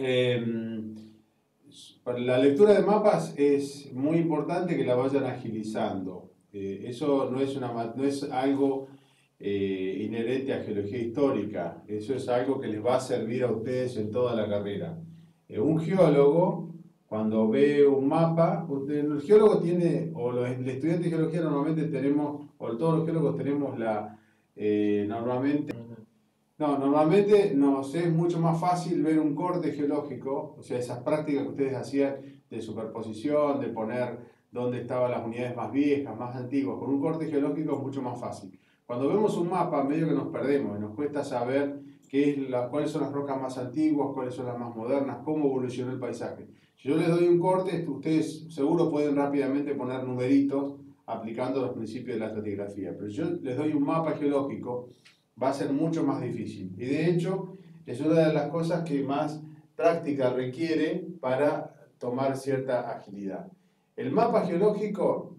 Em, la lectura de mapas es muy importante que la vayan agilizando. Eh, eso no es, una, no es algo eh, inherente a geología histórica, eso es algo que les va a servir a ustedes en toda la carrera. Eh, un geólogo, cuando ve un mapa, el geólogo tiene, o el estudiante de geología normalmente tenemos, o todos los geólogos tenemos la, normalmente no, normalmente nos es mucho más fácil ver un corte geológico, o sea, esas prácticas que ustedes hacían de superposición, de poner dónde estaban las unidades más viejas, más antiguas, con un corte geológico es mucho más fácil. Cuando vemos un mapa, medio que nos perdemos y nos cuesta saber qué es la, cuáles son las rocas más antiguas, cuáles son las más modernas, cómo evolucionó el paisaje. Si yo les doy un corte, ustedes seguro pueden rápidamente poner numeritos aplicando los principios de la estratigrafía, pero si yo les doy un mapa geológico, va a ser mucho más difícil. Y de hecho, es una de las cosas que más práctica requiere para tomar cierta agilidad. El mapa geológico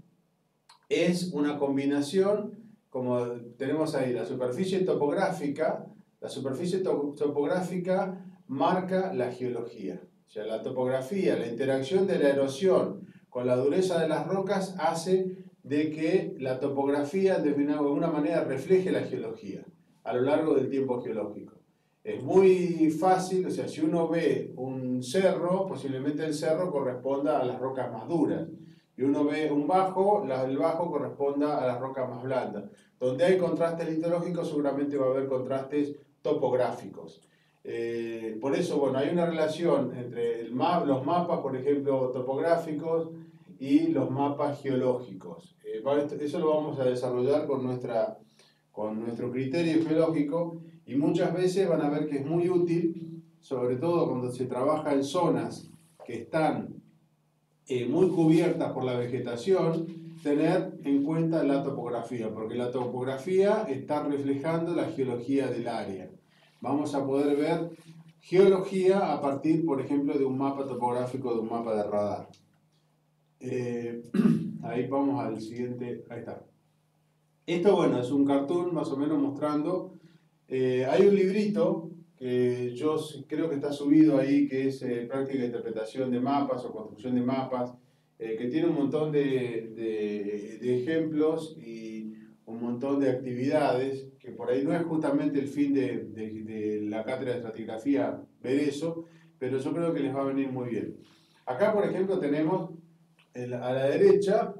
es una combinación, como tenemos ahí, la superficie topográfica. La superficie topográfica marca la geología. O sea, la topografía, la interacción de la erosión con la dureza de las rocas hace de que la topografía de alguna manera refleje la geología a lo largo del tiempo geológico. Es muy fácil, o sea, si uno ve un cerro, posiblemente el cerro corresponda a las rocas más duras. Y uno ve un bajo, el bajo corresponda a las rocas más blandas. Donde hay contrastes litológicos, seguramente va a haber contrastes topográficos. Eh, por eso, bueno, hay una relación entre el los mapas, por ejemplo, topográficos y los mapas geológicos. Eh, eso lo vamos a desarrollar con nuestra con nuestro criterio geológico y muchas veces van a ver que es muy útil, sobre todo cuando se trabaja en zonas que están eh, muy cubiertas por la vegetación, tener en cuenta la topografía, porque la topografía está reflejando la geología del área. Vamos a poder ver geología a partir, por ejemplo, de un mapa topográfico, de un mapa de radar. Eh, ahí vamos al siguiente, ahí está. Esto, bueno, es un cartoon más o menos mostrando. Eh, hay un librito que yo creo que está subido ahí, que es eh, práctica de interpretación de mapas o construcción de mapas, eh, que tiene un montón de, de, ejemplos y un montón de actividades, que por ahí no es justamente el fin de, de la cátedra de estratigrafía ver eso, pero yo creo que les va a venir muy bien. Acá, por ejemplo, tenemos a la derecha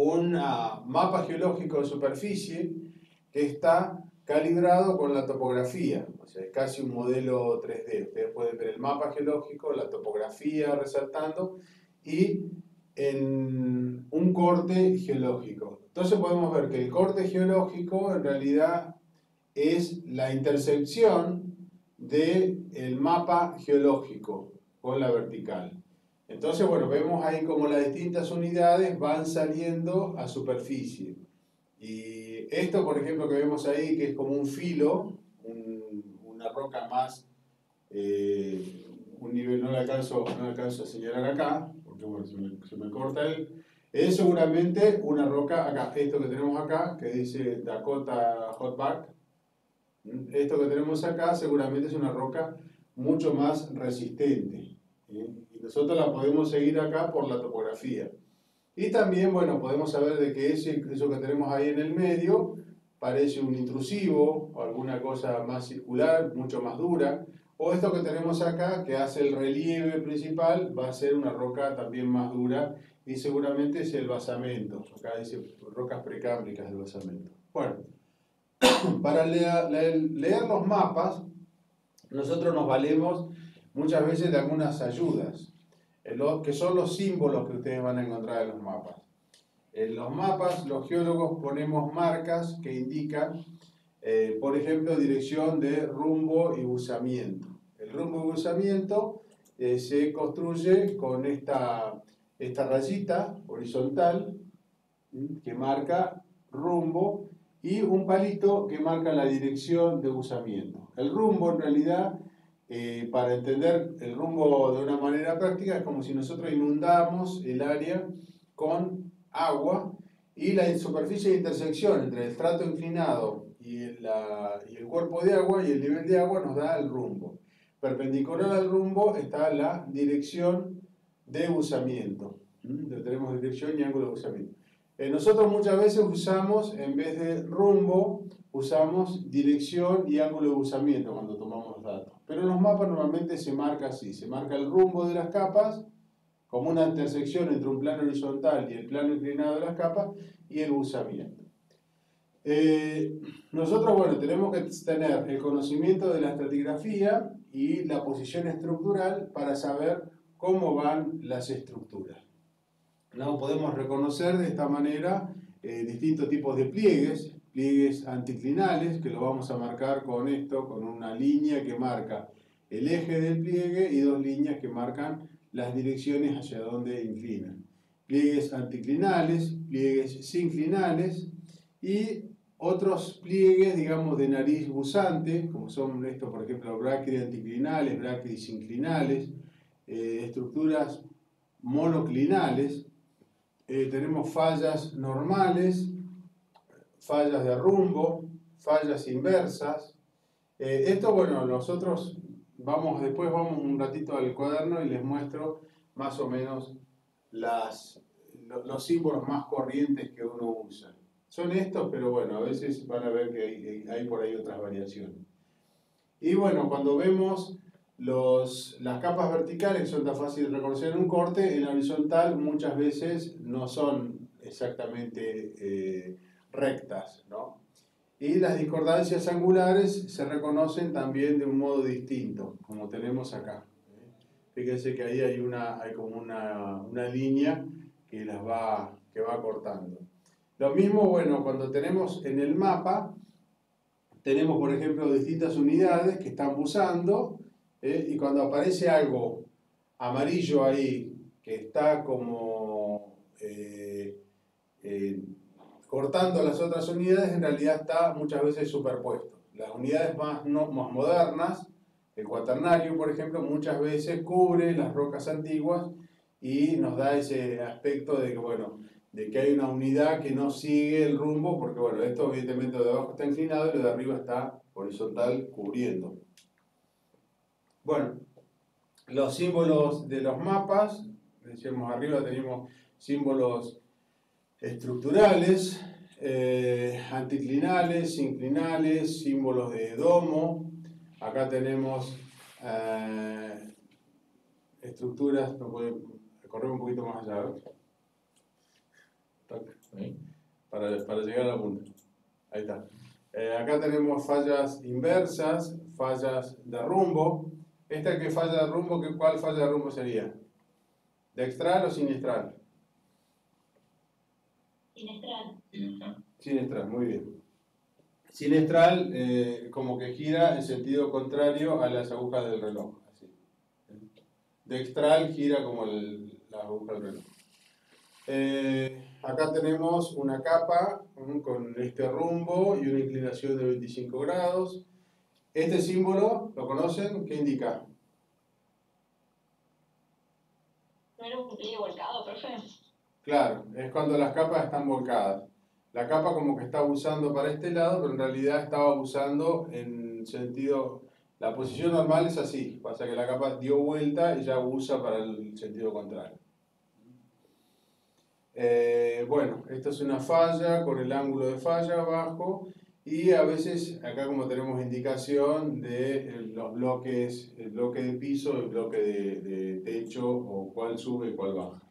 un mapa geológico de superficie que está calibrado con la topografía, o sea, es casi un modelo 3D. Ustedes pueden ver el mapa geológico, la topografía resaltando y en un corte geológico. Entonces podemos ver que el corte geológico en realidad es la intersección del el mapa geológico con la vertical. Entonces, bueno, vemos ahí como las distintas unidades van saliendo a superficie. Y esto, por ejemplo, que vemos ahí, que es como un filo, una roca más, eh, un nivel, no le, alcanzo, no alcanzo a señalar acá, porque bueno, se me, corta él, es seguramente una roca acá, esto que tenemos acá, que dice Dakota Hotback, esto que tenemos acá seguramente es una roca mucho más resistente. Nosotros la podemos seguir acá por la topografía. Y también, bueno, podemos saber de que ese, eso que tenemos ahí en el medio parece un intrusivo o alguna cosa más circular, mucho más dura. O esto que tenemos acá, que hace el relieve principal, va a ser una roca también más dura y seguramente es el basamento. Acá dice rocas precámbricas del basamento. Bueno, para leer, leer los mapas, nosotros nos valemos muchas veces de algunas ayudas, que son los símbolos que ustedes van a encontrar en los mapas. En los mapas, los geólogos ponemos marcas que indican, eh, por ejemplo, dirección de rumbo y buzamiento. El rumbo y buzamiento eh, se construye con esta, esta rayita horizontal que marca rumbo y un palito que marca la dirección de buzamiento. El rumbo en realidad eh, para entender el rumbo de una manera práctica, es como si nosotros inundamos el área con agua y la superficie de intersección entre el trato inclinado y, y el cuerpo de agua y el nivel de agua nos da el rumbo. perpendicular al rumbo está la dirección de usamiento. Tenemos dirección y ángulo de usamiento. Eh, nosotros muchas veces usamos, en vez de rumbo, usamos dirección y ángulo de usamiento cuando tomamos datos. Pero en los mapas normalmente se marca así, se marca el rumbo de las capas como una intersección entre un plano horizontal y el plano inclinado de las capas y el usamiento. Eh, nosotros, bueno, tenemos que tener el conocimiento de la estratigrafía y la posición estructural para saber cómo van las estructuras. ¿no? Podemos reconocer de esta manera eh, distintos tipos de pliegues, pliegues anticlinales, que lo vamos a marcar con esto, con una línea que marca el eje del pliegue y dos líneas que marcan las direcciones hacia donde inclinan. Pliegues anticlinales, pliegues sinclinales y otros pliegues, digamos, de nariz busante, como son estos, por ejemplo, bráquidas anticlinales, bráquidas inclinales, eh, estructuras monoclinales, eh, tenemos fallas normales, fallas de rumbo, fallas inversas. Eh, esto, bueno, nosotros vamos, después vamos un ratito al cuaderno y les muestro más o menos las, los símbolos más corrientes que uno usa. Son estos, pero bueno, a veces van a ver que hay, por ahí otras variaciones. Y bueno, cuando vemos los, las capas verticales son tan fáciles de reconocer en un corte, en la horizontal muchas veces no son exactamente eh, rectas, ¿no? Y las discordancias angulares se reconocen también de un modo distinto, como tenemos acá. Fíjense que ahí hay, una, hay como una, una línea que las va, que va cortando. Lo mismo, bueno, cuando tenemos en el mapa, tenemos, por ejemplo, distintas unidades que están busando ¿eh? y cuando aparece algo amarillo ahí que está como eh, eh, cortando las otras unidades, en realidad está muchas veces superpuesto. Las unidades más, no, más modernas, el cuaternario, por ejemplo, muchas veces cubre las rocas antiguas y nos da ese aspecto de que, bueno, de que hay una unidad que no sigue el rumbo, porque bueno, esto evidentemente de abajo está inclinado y lo de arriba está horizontal cubriendo. Bueno, los símbolos de los mapas, decíamos arriba tenemos símbolos estructurales, eh, anticlinales, inclinales, símbolos de domo. Acá tenemos eh, estructuras, no correr un poquito más allá, para, para, llegar a la punta. Ahí está. Eh, acá tenemos fallas inversas, fallas de rumbo, ¿Esta que falla de rumbo, cuál falla de rumbo sería? ¿Dextral o sinistral? Sinestral. Sinestral, muy bien. Sinestral eh, como que gira en sentido contrario a las agujas del reloj. Así. Dextral gira como el, la aguja del reloj. Eh, acá tenemos una capa con este rumbo y una inclinación de 25 grados. Este símbolo, ¿lo conocen? ¿Qué indica? No era un. Claro, es cuando las capas están volcadas. La capa como que está usando para este lado, pero en realidad estaba usando en sentido... La posición normal es así, pasa que la capa dio vuelta y ya usa para el sentido contrario. Eh, bueno, esta es una falla con el ángulo de falla abajo y a veces acá como tenemos indicación de los bloques, el bloque de piso, el bloque de, techo o cuál sube cuál baja.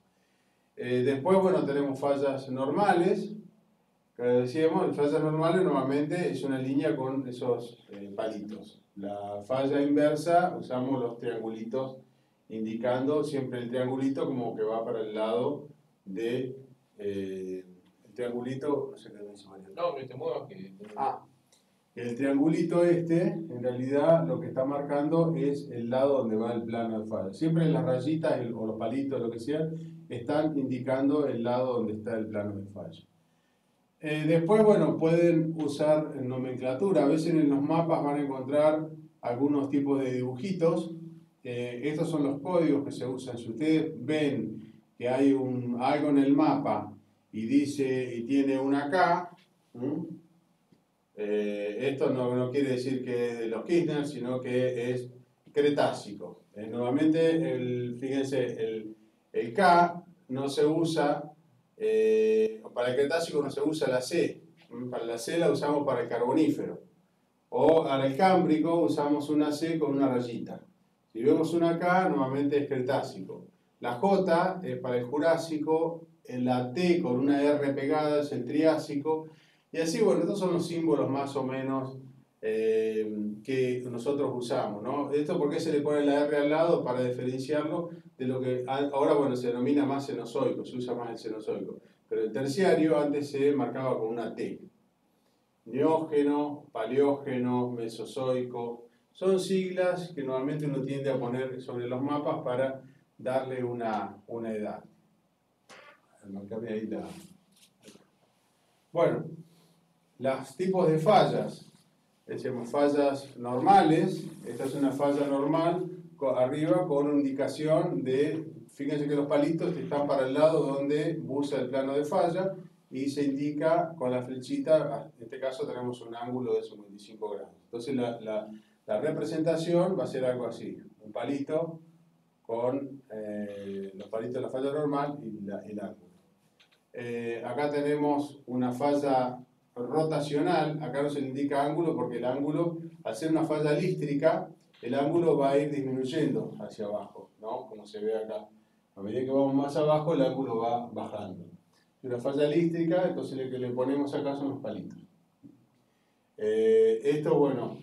Eh, después, bueno, tenemos fallas normales. Que decíamos, fallas normales normalmente es una línea con esos eh, palitos. La falla inversa usamos los triangulitos indicando siempre el triangulito como que va para el lado de... Eh, triangulito, no sé qué dice María. No, que te muevas. Que... Ah, el triangulito este, en realidad lo que está marcando es el lado donde va el plano de falla. Siempre las rayitas o los palitos, lo que sea, están indicando el lado donde está el plano de falla. Eh, después, bueno, pueden usar nomenclatura. A veces en los mapas van a encontrar algunos tipos de dibujitos. Eh, estos son los códigos que se usan. Si ustedes ven que hay un, algo en el mapa y dice y tiene una K, eh, esto no, no, quiere decir que es de los Kirchner, sino que es Cretácico. El, fíjense, el, el K no se usa, eh, para el Cretácico no se usa la C, para la C la usamos para el Carbonífero. O para el Cámbrico usamos una C con una rayita. Si vemos una K, normalmente es Cretácico. La J es para el Jurásico, la T con una R pegada es el Triásico. Y así, bueno, estos son los símbolos más o menos eh, que nosotros usamos, ¿no? Esto porque se le pone la R al lado para diferenciarlo de lo que ahora, bueno, se denomina más cenozoico, se usa más el cenozoico. Pero el terciario antes se marcaba con una T. Neógeno, paleógeno, mesozoico, son siglas que normalmente uno tiende a poner sobre los mapas para darle una, una edad. Ahí la... Bueno, los tipos de fallas decimos fallas normales, esta es una falla normal, arriba con una indicación de, fíjense que los palitos están para el lado donde busa el plano de falla y se indica con la flechita, en este caso tenemos un ángulo de 55 grados. Entonces la, la, la representación va a ser algo así, un palito con eh, los palitos de la falla normal y el ángulo. Eh, acá tenemos una falla rotacional, acá no se le indica ángulo porque el ángulo, al ser una falla lístrica, el ángulo va a ir disminuyendo hacia abajo, ¿no? Como se ve acá. A medida que vamos más abajo, el ángulo va bajando. Una falla lístrica, entonces lo que le ponemos acá son los palitos. Eh, esto, bueno,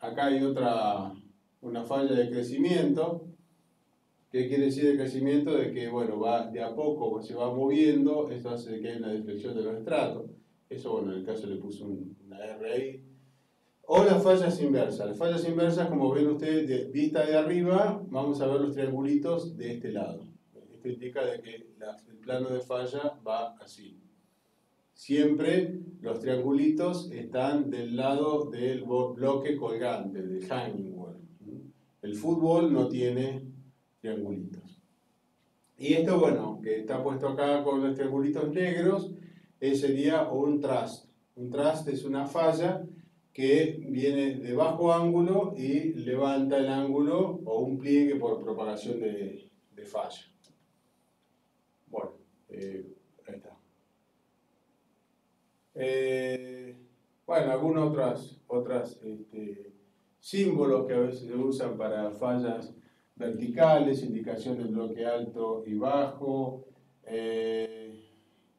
acá hay otra, una falla de crecimiento. ¿Qué quiere decir de crecimiento? De que, bueno, va de a poco, se va moviendo, esto hace que haya una deflexión de los estratos. Eso, bueno, en el caso le puse una R ahí. O las fallas inversas. Las fallas inversas, como ven ustedes, de vista de arriba, vamos a ver los triangulitos de este lado. Esto indica de que el plano de falla va así. Siempre los triangulitos están del lado del bloque colgante, del hanging wall. El fútbol no tiene triangulitos. Y esto, bueno, que está puesto acá con los triangulitos negros, sería un trust. Un trust es una falla que viene de bajo ángulo y levanta el ángulo o un pliegue por propagación de, falla. Bueno, eh, ahí está. Eh, bueno, algunos otros otras, este, símbolos que a veces se usan para fallas verticales, indicación del bloque alto y bajo. Eh,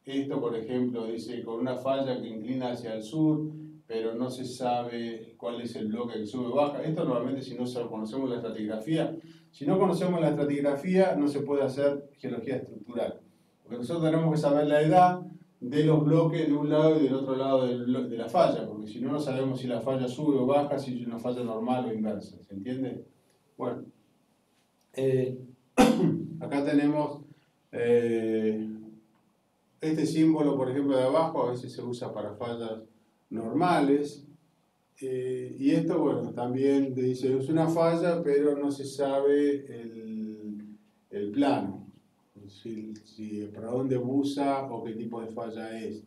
esto, por ejemplo, dice con una falla que inclina hacia el sur, pero no se sabe cuál es el bloque que sube o baja. Esto normalmente si no conocemos la estratigrafía, si no conocemos la estratigrafía no se puede hacer geología estructural. Porque nosotros tenemos que saber la edad de los bloques de un lado y del otro lado de la falla, porque si no, no sabemos si la falla sube o baja, si es una falla normal o inversa. ¿Se entiende? Bueno. Eh, acá tenemos eh, este símbolo, por ejemplo, de abajo, a veces se usa para fallas normales. Eh, y esto, bueno, también dice, es una falla, pero no se sabe el, el plano, si, si, para dónde busa o qué tipo de falla es.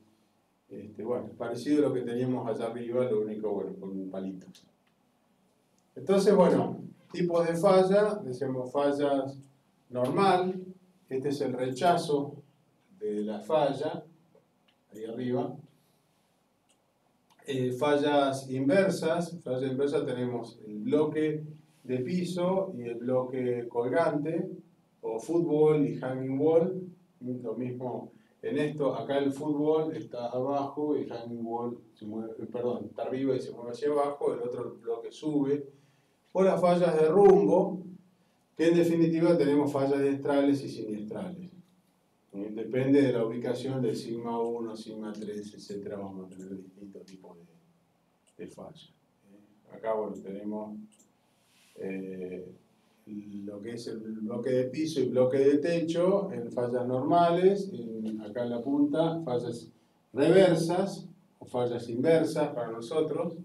Este, bueno, parecido a lo que teníamos allá arriba, lo único, bueno, con un palito. Entonces, bueno, Tipos de falla, decimos fallas normal, este es el rechazo de la falla, ahí arriba. Eh, fallas inversas, falla inversa tenemos el bloque de piso y el bloque colgante, o fútbol y hanging wall, lo mismo en esto, acá el fútbol está abajo el hanging wall se mueve, perdón, está arriba y se mueve hacia abajo, el otro bloque sube, o las fallas de rumbo, que en definitiva tenemos fallas diestrales y siniestrales. Eh, depende de la ubicación del sigma 1, sigma 3, etc. Vamos a tener distintos tipos de, fallas. Eh, acá bueno, tenemos eh, lo que es el bloque de piso y bloque de techo en fallas normales, acá en la punta fallas reversas o fallas inversas para nosotros,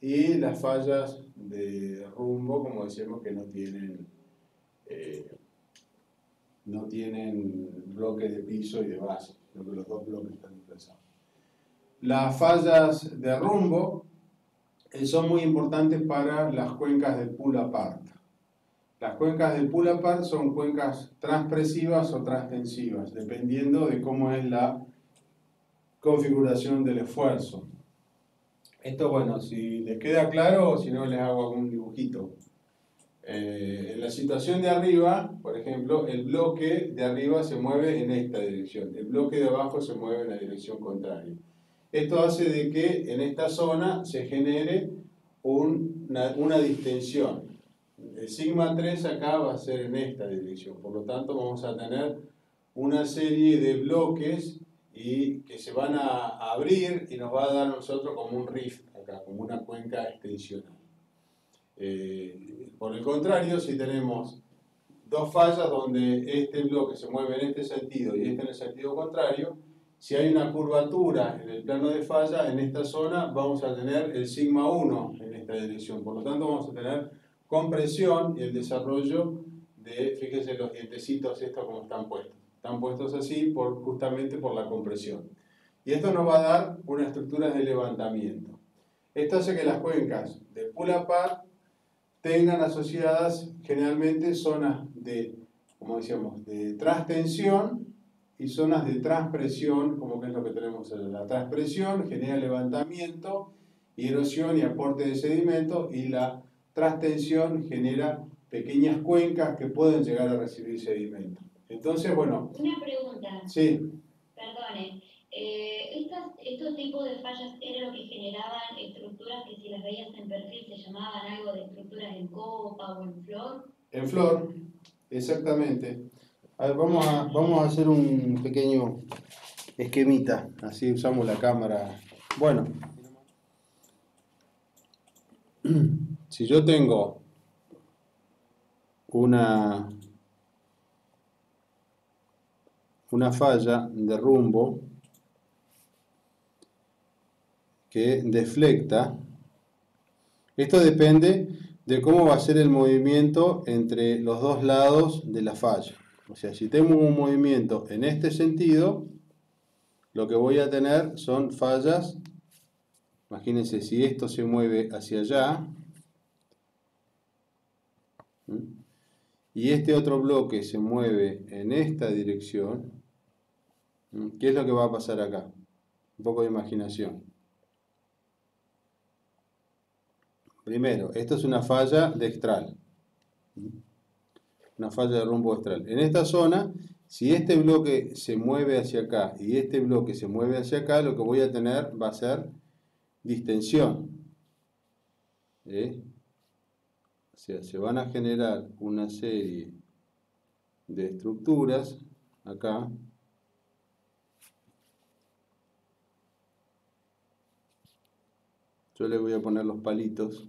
y las fallas de rumbo, como decíamos, que no tienen, no tienen bloque de piso y de base, sino que los dos bloques están desplazados. Las fallas de rumbo eh, son muy importantes para las cuencas del pull apart. Las cuencas del pull apart son cuencas transpresivas o transtensivas, dependiendo de cómo es la configuración del esfuerzo. Esto, bueno, si les queda claro o si no les hago algún dibujito. Eh, en la situación de arriba, por ejemplo, el bloque de arriba se mueve en esta dirección, el bloque de abajo se mueve en la dirección contraria. Esto hace de que en esta zona se genere una, una distensión. El sigma 3 acá va a ser en esta dirección, por lo tanto vamos a tener una serie de bloques y que se van a abrir y nos va a dar nosotros como un rift acá, como una cuenca extensional. Eh, por el contrario, si tenemos dos fallas donde este bloque se mueve en este sentido y este en el sentido contrario, si hay una curvatura en el plano de falla, en esta zona vamos a tener el sigma 1 en esta dirección. Por lo tanto, vamos a tener compresión y el desarrollo de, fíjense los dientecitos estos como están puestos. Están puestos así por, justamente por la compresión. Y esto nos va a dar una estructura de levantamiento. Esto hace que las cuencas de pull apart tengan asociadas generalmente zonas de, como decíamos, de transtensión y zonas de transpresión, como que es lo que tenemos en la transpresión, genera levantamiento, erosión y aporte de sedimento, y la transtensión genera pequeñas cuencas que pueden llegar a recibir sedimento. Entonces, bueno. Una pregunta. Sí. Perdone. Eh, estos tipos de fallas eran lo que generaban estructuras que si las veías en perfil se llamaban algo de estructuras en copa o en flor. En flor, exactamente. A ver, vamos a, vamos a hacer un pequeño esquemita, así usamos la cámara. Bueno, si yo tengo una una falla de rumbo que deflecta. Esto depende de cómo va a ser el movimiento entre los dos lados de la falla. O sea, si tengo un movimiento en este sentido, lo que voy a tener son fallas. Imagínense si esto se mueve hacia allá. Y este otro bloque se mueve en esta dirección. ¿Qué es lo que va a pasar acá? Un poco de imaginación. Primero, esto es una falla dextral. Una falla de rumbo dextral. En esta zona, si este bloque se mueve hacia acá y este bloque se mueve hacia acá, lo que voy a tener va a ser distensión. ¿Eh? O sea, se van a generar una serie de estructuras acá Yo le voy a poner los palitos.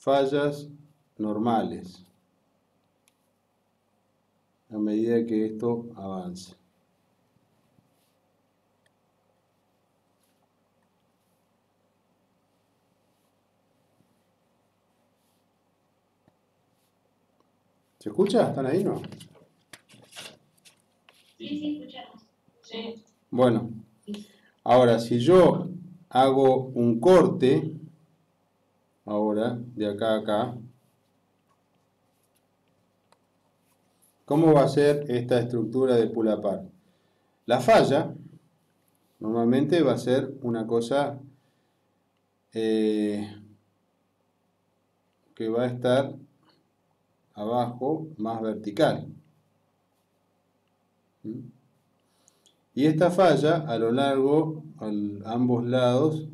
Fallas normales. A medida que esto avance. ¿Se escucha? ¿Están ahí, no? Sí, sí, escuchamos. Sí. Bueno. Ahora, si yo hago un corte, ahora, de acá a acá, ¿cómo va a ser esta estructura de pulapar? La falla, normalmente va a ser una cosa eh, que va a estar abajo más vertical. ¿Mm? Y esta falla, a lo largo, a ambos lados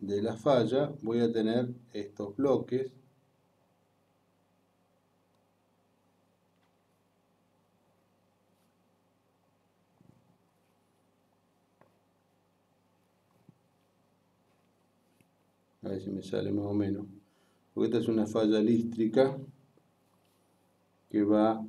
de la falla, voy a tener estos bloques. A ver si me sale más o menos. Porque esta es una falla lístrica que va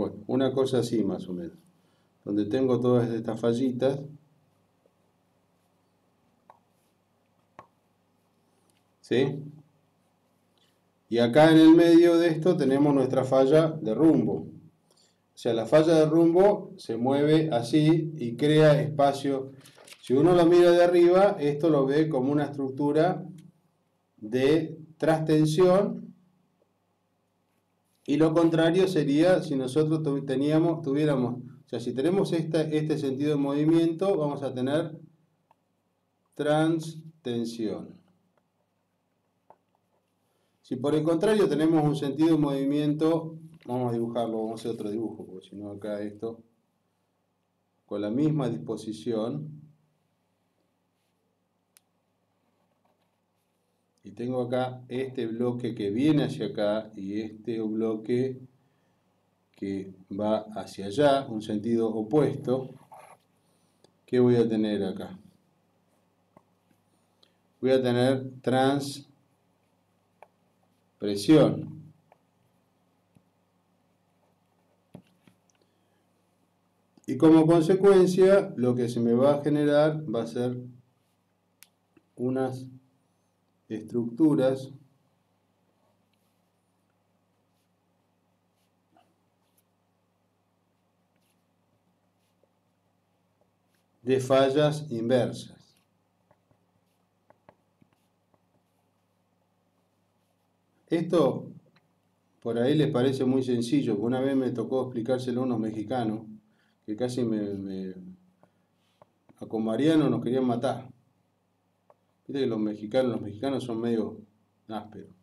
Bueno, una cosa así más o menos. Donde tengo todas estas fallitas. ¿Sí? Y acá en el medio de esto tenemos nuestra falla de rumbo. O sea, la falla de rumbo se mueve así y crea espacio. Si uno lo mira de arriba, esto lo ve como una estructura de trastensión y lo contrario sería si nosotros teníamos, tuviéramos, o sea, si tenemos este sentido de movimiento, vamos a tener transtensión. Si por el contrario tenemos un sentido de movimiento, vamos a dibujarlo, vamos a hacer otro dibujo, porque si no acá esto, con la misma disposición, y tengo acá este bloque que viene hacia acá y este bloque que va hacia allá, un sentido opuesto, ¿qué voy a tener acá? Voy a tener transpresión. Y como consecuencia, lo que se me va a generar va a ser unas estructuras de fallas inversas. Esto por ahí les parece muy sencillo, una vez me tocó explicárselo a unos mexicanos que casi me, me a nos querían matar que los mexicanos, los mexicanos son medio ásperos.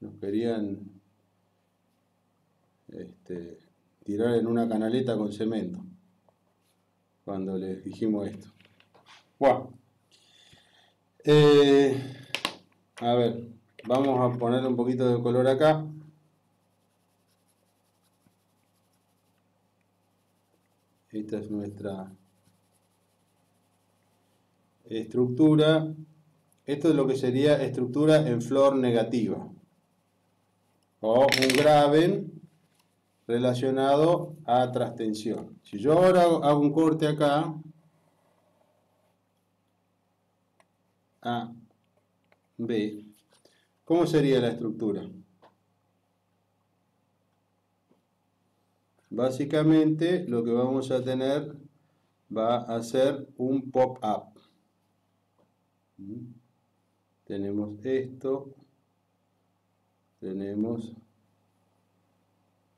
Nos querían este, tirar en una canaleta con cemento cuando les dijimos esto. Bueno, eh, a ver, vamos a ponerle un poquito de color acá. Esta es nuestra estructura, esto es lo que sería estructura en flor negativa, o un graven relacionado a trastensión. Si yo ahora hago un corte acá, A, B, ¿cómo sería la estructura? Básicamente lo que vamos a tener va a ser un pop-up. Tenemos esto, tenemos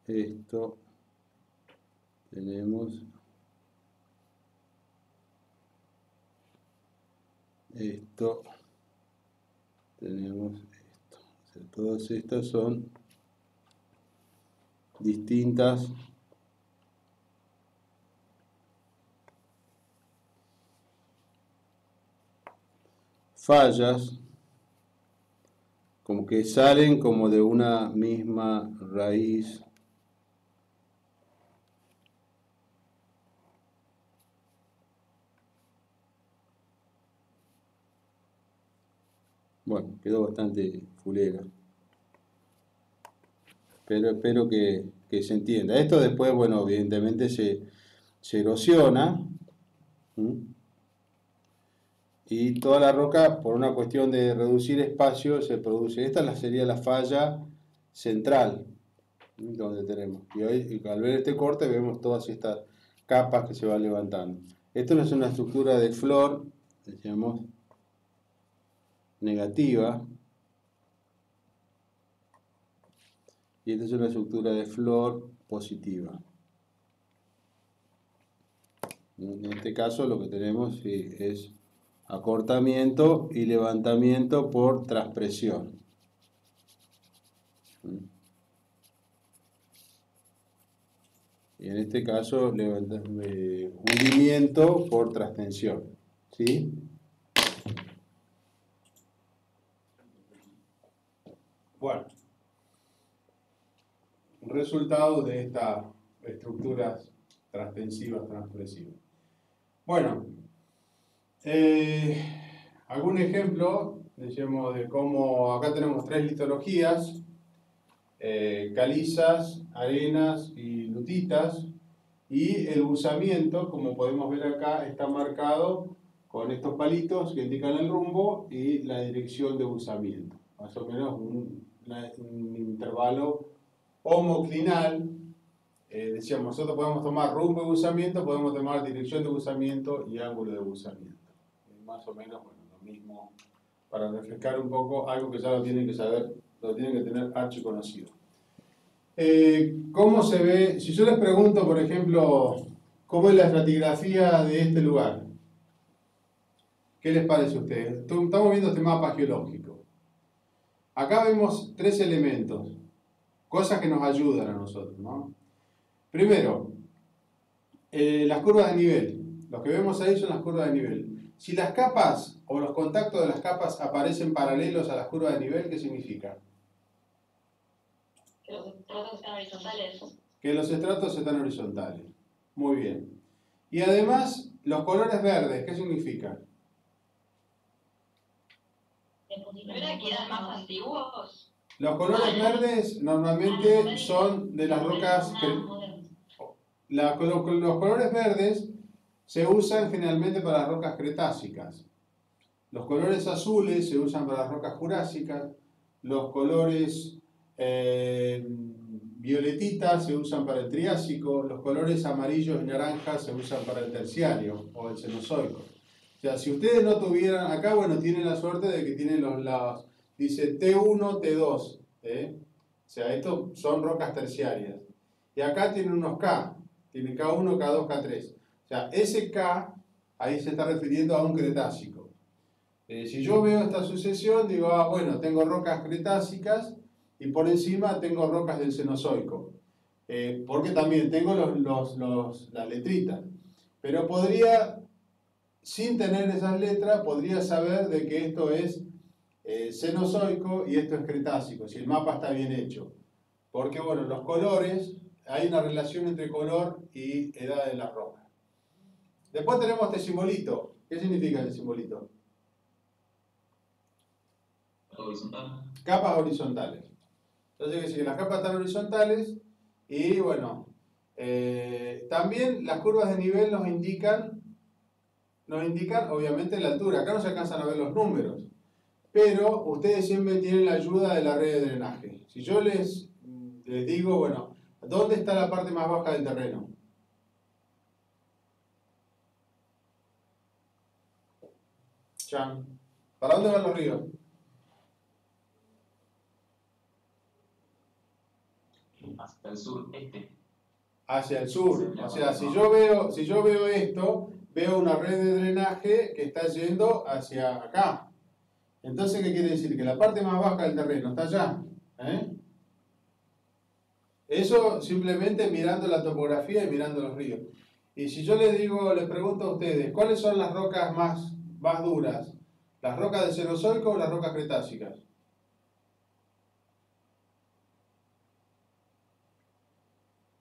esto, tenemos esto, tenemos esto. todas estas son distintas fallas, como que salen como de una misma raíz. Bueno, quedó bastante fulera. Pero espero que, se entienda. Esto después, bueno, evidentemente se, erosiona y toda la roca, por una cuestión de reducir espacio, se produce. Esta sería la falla central, donde tenemos. Y hoy, al ver este corte, vemos todas estas capas que se van levantando. Esto no es una estructura de flor, decíamos, negativa. Y esta es una estructura de flor positiva. En este caso lo que tenemos es acortamiento y levantamiento por transpresión. Y en este caso, eh, hundimiento por transtensión. ¿Sí? Bueno, resultado de estas estructuras transtensivas, transpresivas. Bueno, eh, algún ejemplo, decíamos, de cómo acá tenemos tres litologías, eh, calizas, arenas y lutitas, y el usamiento, como podemos ver acá, está marcado con estos palitos que indican el rumbo y la dirección de usamiento. Más o menos un un intervalo homoclinal. Eh, decíamos, nosotros podemos tomar rumbo de buzamiento, podemos tomar dirección de buzamiento y ángulo de buzamiento. Más o menos, bueno, lo mismo para refrescar un poco algo que ya lo tienen que saber, lo tienen que tener archi conocido. Eh, ¿Cómo se ve? Si yo les pregunto, por ejemplo, ¿cómo es la estratigrafía de este lugar? ¿Qué les parece a ustedes? Estamos viendo este mapa geológico. Acá vemos tres elementos, cosas que nos ayudan a nosotros. ¿no? Primero, eh, las curvas de nivel. Lo que vemos ahí son las curvas de nivel. Si las capas o los contactos de las capas aparecen paralelos a las curvas de nivel, ¿qué significa? Que los estratos están horizontales. Que los estratos están horizontales. Muy bien. Y además, los colores verdes, ¿qué significa? ¿No era que eran más antiguos? Los colores verdes normalmente son de las rocas... los, colores verdes se usan generalmente para las rocas cretácicas. Los colores azules se usan para las rocas jurásicas. Los colores eh, violetitas se usan para el Triásico. Los colores amarillos y naranjas se usan para el Terciario o el Cenozoico. O sea, si ustedes no tuvieran acá, bueno, tienen la suerte de que tienen los lados. Dice T1, T2. ¿eh? O sea, estos son rocas terciarias. Y acá tienen unos K. Tienen K1, K2, K3. O sea, ese K, ahí se está refiriendo a un Cretácico. Eh, si yo veo esta sucesión, digo, ah, bueno, tengo rocas cretácicas y por encima tengo rocas del Cenozoico. Eh, porque también tengo los, las letritas. Pero podría sin tener esas letras, podría saber de que esto es eh, cenozoico y esto es cretácico, si el mapa está bien hecho. Porque, bueno, los colores, hay una relación entre color y edad de la roca. Después tenemos este simbolito. ¿Qué significa este simbolito? Horizontal. Capas horizontales. Entonces, que las capas están horizontales y, bueno, eh, también las curvas de nivel nos indican nos indican obviamente la altura. Acá no se alcanzan a ver los números, pero ustedes siempre tienen la ayuda de la red de drenaje. Si yo les, les digo, bueno, ¿dónde está la parte más baja del terreno? Chan. ¿Para dónde van los ríos? Hacia el sur, este. Hacia el sur. O sea, si yo veo, si yo veo esto, veo una red de drenaje que está yendo hacia acá. Entonces, ¿qué quiere decir? Que la parte más baja del terreno está allá. ¿eh? Eso simplemente mirando la topografía y mirando los ríos. Y si yo les digo, les pregunto a ustedes, ¿cuáles son las rocas más, más duras? ¿Las rocas del Cenozoico o las rocas cretácicas?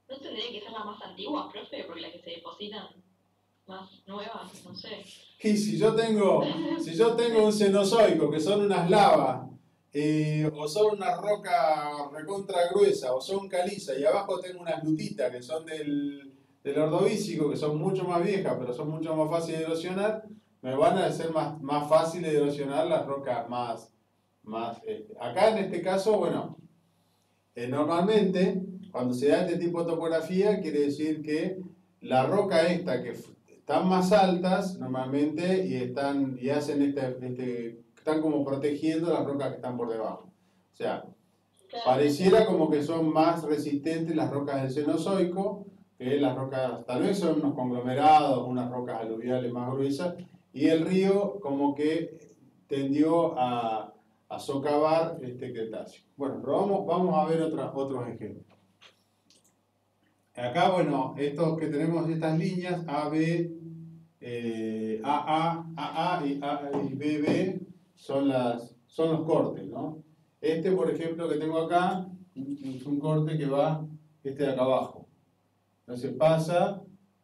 ¿No tendría que ser las más antiguas, profe? Porque las que se depositan más nuevas, no sé. Y si yo tengo, si yo tengo un cenozoico, que son unas lavas, eh, o son una roca recontra gruesa, o son caliza, y abajo tengo unas lutitas que son del, del ordovícico, que son mucho más viejas, pero son mucho más fáciles de erosionar, me van a ser más, más fáciles de erosionar las rocas más... más este. Acá en este caso, bueno, eh, normalmente cuando se da este tipo de topografía quiere decir que la roca esta que están más altas normalmente y, están, y hacen este, este, están como protegiendo las rocas que están por debajo. O sea, pareciera como que son más resistentes las rocas del Cenozoico que las rocas, tal vez son unos conglomerados, unas rocas aluviales más gruesas, y el río como que tendió a, a socavar este Cretácico. Bueno, pero vamos, a ver otros otros ejemplos. Acá, bueno, estos que tenemos estas líneas, A, B, eh, AA, AA y, A, y BB son, las, son los cortes, ¿no? Este, por ejemplo, que tengo acá, es un corte que va, este de acá abajo. Entonces pasa,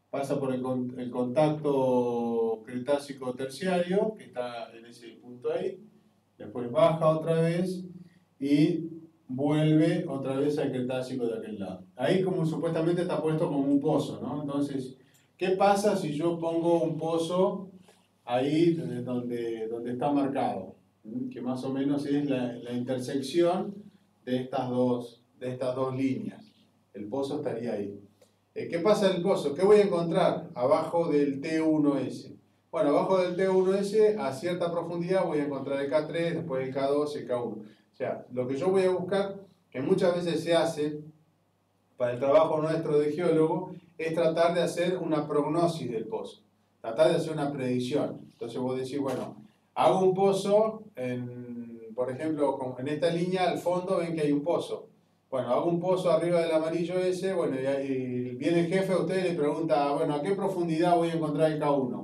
pasa por el contacto cretácico terciario, que está en ese punto ahí, después baja otra vez y vuelve otra vez al Cretácico de aquel lado. Ahí como supuestamente está puesto como un pozo, ¿no? Entonces, ¿qué pasa si yo pongo un pozo ahí donde, donde está marcado? Que más o menos es la, la intersección de estas dos, de estas dos líneas. El pozo estaría ahí. Eh, ¿Qué pasa en el pozo? ¿Qué voy a encontrar abajo del T1S? Bueno, abajo del T1S a cierta profundidad voy a encontrar el K3, después el K2, el K1. O sea, lo que yo voy a buscar, que muchas veces se hace para el trabajo nuestro de geólogo, es tratar de hacer una prognosis del pozo, tratar de hacer una predicción. Entonces vos decís, bueno, hago un pozo, en, por ejemplo, en esta línea al fondo ven que hay un pozo. Bueno, hago un pozo arriba del amarillo ese, bueno, y, viene el jefe a usted y le pregunta, bueno, ¿a qué profundidad voy a encontrar el K1?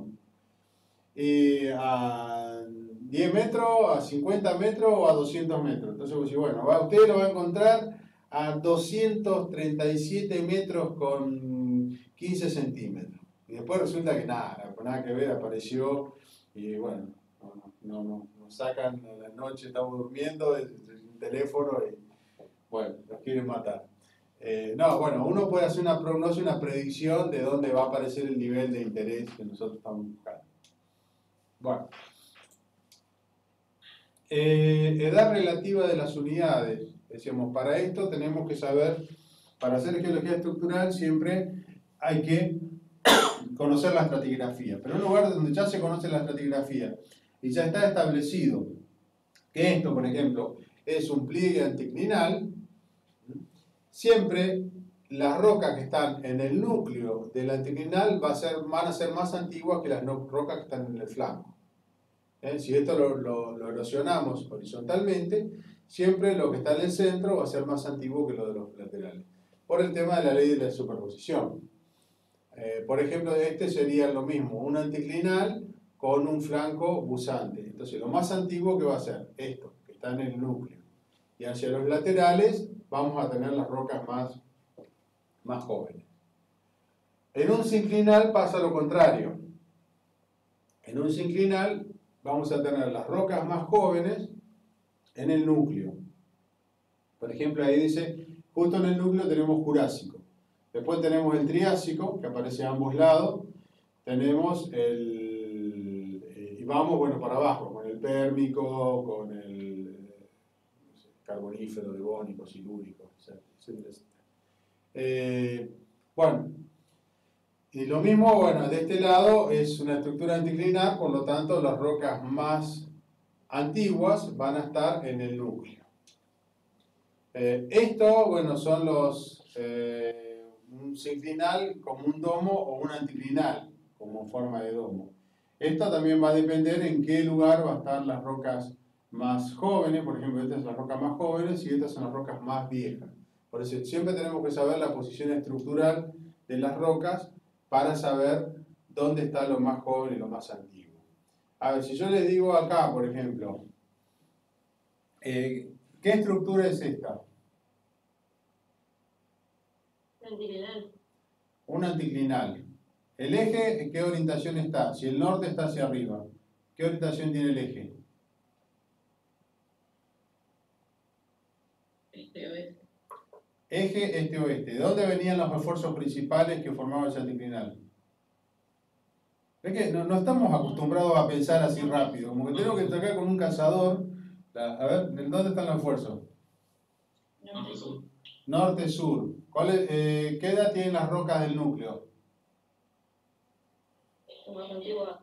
Y a 10 metros, a 50 metros o a 200 metros. Entonces vos decís, bueno, usted lo va a encontrar a 237 metros con 15 centímetros. Y después resulta que nada, nada que ver, apareció y bueno, no, no, nos sacan a la noche, estamos durmiendo, el, teléfono y bueno, nos quieren matar. Eh, no, bueno, uno puede hacer una prognosis, una predicción de dónde va a aparecer el nivel de interés que nosotros estamos buscando. Bueno. Eh, edad relativa de las unidades. Decíamos, para esto tenemos que saber, para hacer geología estructural siempre hay que conocer la estratigrafía. Pero en un lugar donde ya se conoce la estratigrafía y ya está establecido que esto, por ejemplo, es un pliegue anticlinal, siempre las rocas que están en el núcleo del anticlinal van a ser más antiguas que las rocas que están en el flanco. ¿Eh? Si esto lo, lo, erosionamos horizontalmente, siempre lo que está en el centro va a ser más antiguo que lo de los laterales, por el tema de la ley de la superposición. Eh, por ejemplo, este sería lo mismo, un anticlinal con un flanco busante. Entonces, lo más antiguo que va a ser esto, que está en el núcleo. Y hacia los laterales vamos a tener las rocas más, más jóvenes. En un sinclinal pasa lo contrario. En un sinclinal vamos a tener las rocas más jóvenes en el núcleo. Por ejemplo, ahí dice, justo en el núcleo tenemos Jurásico. Después tenemos el Triásico, que aparece a ambos lados. Tenemos el... Eh, y vamos, bueno, para abajo, con el Pérmico, con el carbonífero, devónico, silúrico, etc. Eh, bueno, y lo mismo, bueno, de este lado es una estructura anticlinal, por lo tanto las rocas más antiguas van a estar en el núcleo. Eh, esto, bueno, son los, eh, un sinclinal como un domo o un anticlinal como forma de domo. Esto también va a depender en qué lugar van a estar las rocas más jóvenes, por ejemplo, estas son las rocas más jóvenes y estas son las rocas más viejas. Por eso siempre tenemos que saber la posición estructural de las rocas para saber dónde está lo más joven y lo más antiguo. A ver, si yo les digo acá, por ejemplo, eh, ¿qué estructura es esta? Anticlinal. Un anticlinal. ¿El eje en qué orientación está? Si el norte está hacia arriba, ¿qué orientación tiene el eje? Este-oeste. Eje este-oeste. ¿De dónde venían los esfuerzos principales que formaban ese anticlinal? Es que no, estamos acostumbrados a pensar así rápido, como que tengo que tocar con un cazador. a ver, ¿dónde están los esfuerzos? Norte-sur. Norte-sur. Eh, ¿Qué edad tienen las rocas del núcleo? Más antiguas.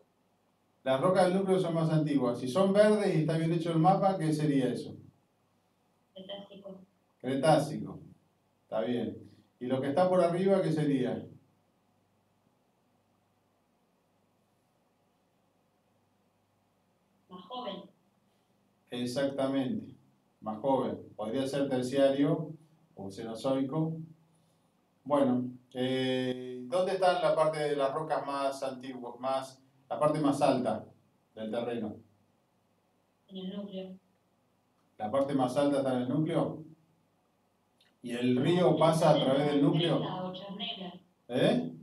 Las rocas del núcleo son más antiguas. Si son verdes y está bien hecho el mapa, ¿qué sería eso? Cretácico. Cretácico. Está bien. ¿Y lo que está por arriba, qué sería? Exactamente, más joven. Podría ser terciario o cenozoico. Bueno, eh, ¿dónde está la parte de las rocas más antiguas, más, la parte más alta del terreno? En el núcleo. ¿La parte más alta está en el núcleo? ¿Y el río pasa a través del núcleo? ¿Eh?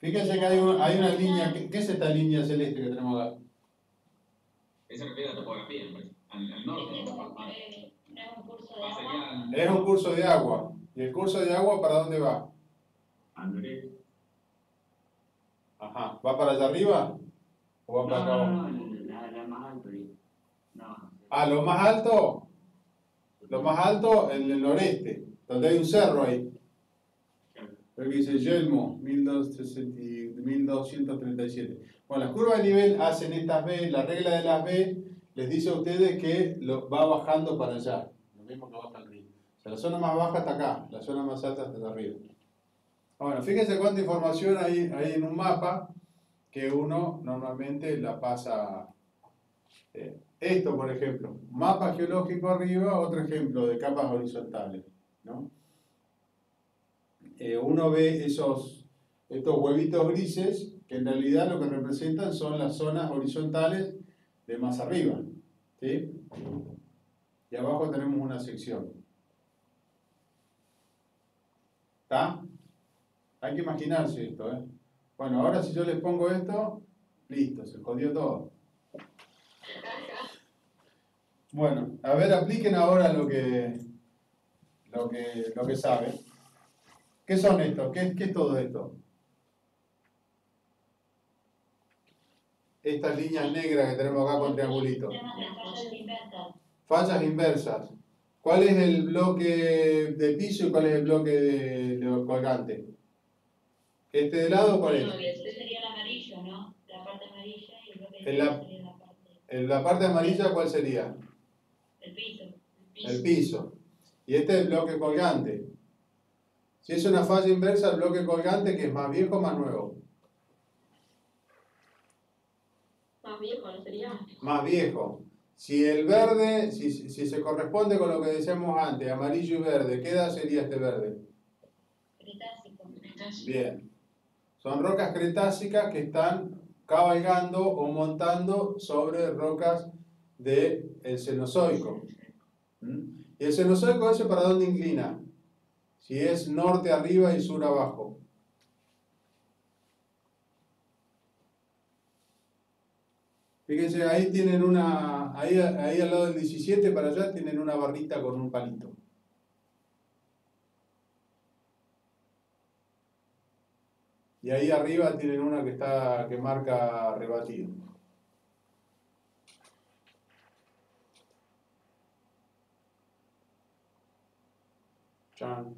Fíjense que hay, hay una línea, ¿qué, ¿qué es esta línea celeste que tenemos acá? Esa refiere a la topografía, al, al norte. Es un curso de agua. Es un curso de agua. ¿Y el curso de agua para dónde va? Andrés. Ajá. ¿Va para allá arriba? ¿O va para acá abajo? No, no, la, la más alta. No. ¿A lo más alto? Lo más alto en el noreste, donde hay un cerro ahí. Creo que dice Yelmo, 1237. Bueno, las curvas de nivel hacen estas B, la regla de las B les dice a ustedes que lo, va bajando para allá, lo mismo que baja el río. O sea, la zona más baja está acá, la zona más alta está arriba. Bueno, fíjense cuánta información hay, hay en un mapa que uno normalmente la pasa. Eh, esto, por ejemplo, mapa geológico arriba, otro ejemplo de capas horizontales. ¿no? Eh, uno ve esos, estos huevitos grises que en realidad lo que representan son las zonas horizontales de más arriba. ¿sí? Y abajo tenemos una sección. ¿Está? Hay que imaginarse esto. ¿eh? Bueno, ahora si yo les pongo esto, listo, se jodió todo. Bueno, a ver, apliquen ahora lo que, lo que, lo que saben. ¿Qué son estos? ¿Qué, ¿Qué es todo esto? Estas líneas negras que tenemos acá con triangulito. Fallas inversas. ¿Cuál es el bloque de piso y cuál es el bloque de, de colgante? ¿Este de lado cuál es? Este sería el amarillo, ¿no? La parte amarilla y el bloque de En la- sería la parte. En la parte amarilla, ¿cuál sería? El piso. El piso. Y este es el bloque colgante. Si es una falla inversa, el bloque colgante, que es más viejo o más nuevo? Más viejo, ¿no sería? Más viejo. Si el verde, si, si se corresponde con lo que decíamos antes, amarillo y verde, ¿qué edad sería este verde? Cretácico. Bien. Son rocas cretácicas que están cabalgando o montando sobre rocas del Cenozoico. ¿Mm? ¿Y el Cenozoico ese para dónde inclina? Si es norte arriba y sur abajo. Fíjense, ahí tienen una, ahí, ahí al lado del 17 para allá tienen una barrita con un palito. Y ahí arriba tienen una que está que marca rebatido. Chan.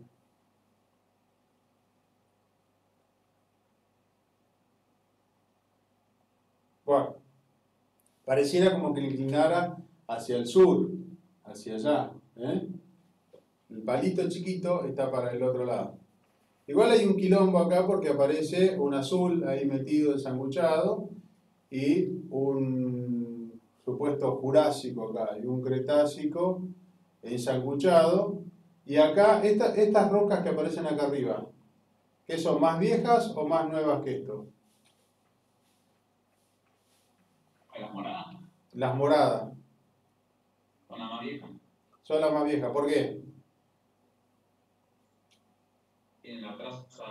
Bueno, pareciera como que inclinara hacia el sur, hacia allá. ¿eh? El palito chiquito está para el otro lado. Igual hay un quilombo acá porque aparece un azul ahí metido, ensanguchado, y un supuesto jurásico acá, y un cretácico ensanguchado. Y acá, esta- estas rocas que aparecen acá arriba, ¿qué son? ¿Más viejas o más nuevas que esto? Las moradas. Las moradas, Son las más viejas. son las más viejas. ¿Por qué? Tienen la traza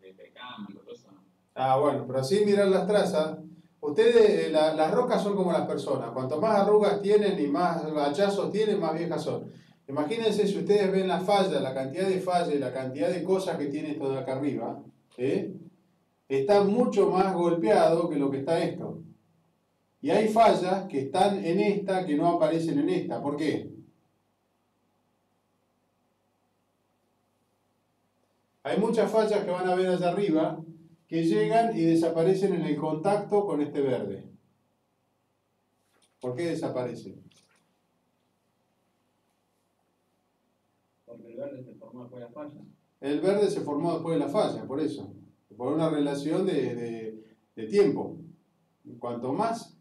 de todo eso. Ah, bueno, pero así mirar las trazas. Ustedes, eh, la- las rocas son como las personas. Cuanto más arrugas tienen y más hachazos tienen, más viejas son. Imagínense si ustedes ven la falla, la cantidad de fallas la cantidad de cosas que tiene esto de acá arriba, ¿sí? está mucho más golpeado que lo que está esto. Y hay fallas que están en esta que no aparecen en esta. ¿Por qué? Hay muchas fallas que van a ver allá arriba que llegan y desaparecen en el contacto con este verde. ¿Por qué desaparecen? Porque el verde se formó después de la falla. El verde se formó después de la falla, por eso. Por una relación de, de- tiempo. Cuanto más,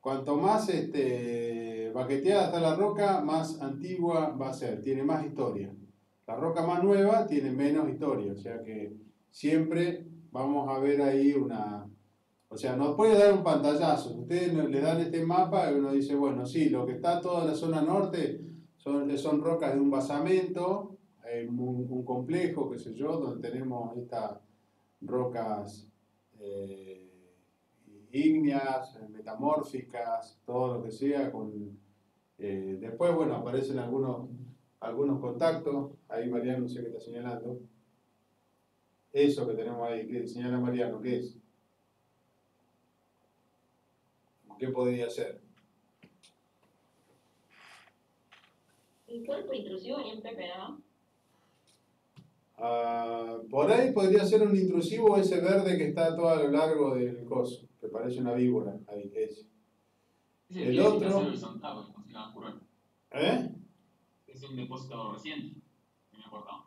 cuanto más este, baqueteada está la roca, más antigua va a ser, tiene más historia. La roca más nueva tiene menos historia, o sea que siempre vamos a ver ahí una... O sea, nos puede dar un pantallazo. Ustedes le dan este mapa y uno dice, bueno, sí, lo que está toda la zona norte son, son rocas de un basamento, un, complejo, qué sé yo, donde tenemos estas rocas eh, ígneas, metamórficas, todo lo que sea. Con, eh, después, bueno, aparecen algunos, algunos contactos. Ahí Mariano, no sé qué está señalando. Eso que tenemos ahí, que señala Mariano, ¿qué es? ¿Qué podría ser? Un cuerpo intrusivo ni un ¿no? Ah, por ahí podría ser un intrusivo ese verde que está todo a lo largo del coso, que parece una víbora. Ahí, ese. Ese El otro- horizontal. ¿Eh? Es un depósito reciente, que me ha cortado.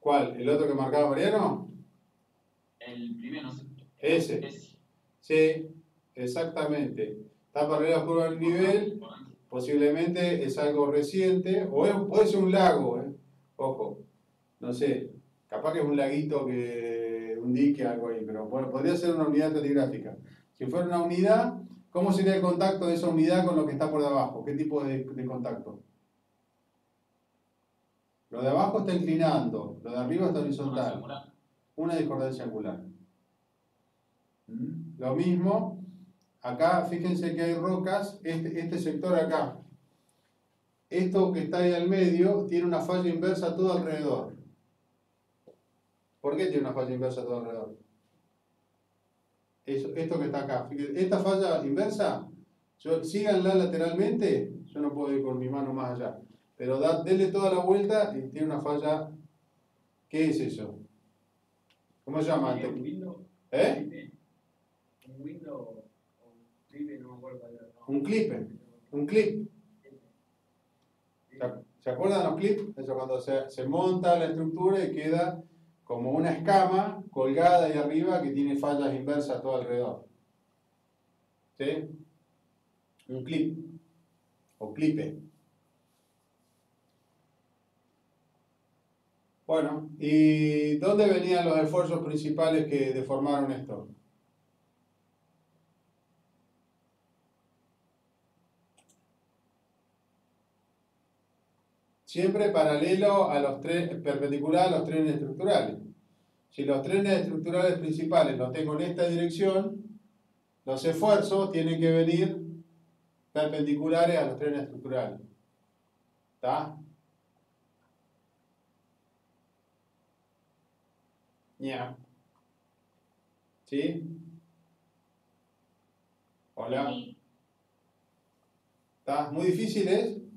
¿Cuál? ¿El otro que marcaba Mariano? El primero, no sé. Ese. Ese. Sí, exactamente. Está para la curva del nivel, posiblemente es algo reciente, o es- puede ser un lago, ¿eh? ojo, no sé, capaz que es un laguito, que un dique, algo ahí, pero bueno, podría ser una unidad estratigráfica. Si fuera una unidad, ¿cómo sería el contacto de esa unidad con lo que está por debajo? ¿Qué tipo de, de contacto? Lo de abajo está inclinando, lo de arriba está horizontal, una discordancia angular. ¿Mm? Lo mismo, acá fíjense que hay rocas, este, este sector acá. Esto que está ahí al medio tiene una falla inversa todo alrededor. ¿Por qué tiene una falla inversa todo alrededor? Eso, esto que está acá. Esta falla inversa, yo, síganla lateralmente, yo no puedo ir con mi mano más allá, pero da, denle toda la vuelta y tiene una falla. ¿Qué es eso? ¿Cómo se llama? Un window, ¿Eh? un window un clip, no. Un clip, un clip. ¿Se- ¿Se acuerdan los clips? Eso cuando se, se monta la estructura y queda como una escama colgada ahí arriba que tiene fallas inversas a todo alrededor. ¿Sí? Un clip. O clipe. Bueno, ¿y dónde venían los esfuerzos principales que deformaron esto? Siempre paralelo a los trenes, perpendicular a los trenes estructurales. Si los trenes estructurales principales los tengo en esta dirección, los esfuerzos tienen que venir perpendiculares a los trenes estructurales. ¿Está? Ya. ¿Sí? Hola. ¿Está? ¿Muy difícil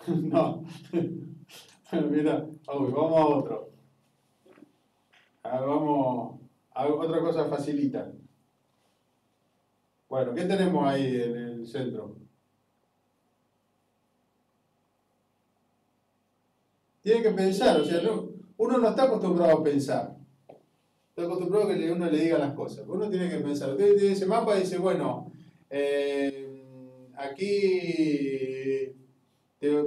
No. Mira, vamos a otro. Vamos a otra cosa facilita. Bueno, ¿qué tenemos ahí en el centro? Tiene que pensar, o sea, no- uno no está acostumbrado a pensar. Está acostumbrado a que uno le diga las cosas. Uno tiene que pensar. Usted tiene ese mapa y dice, bueno, eh, aquí te,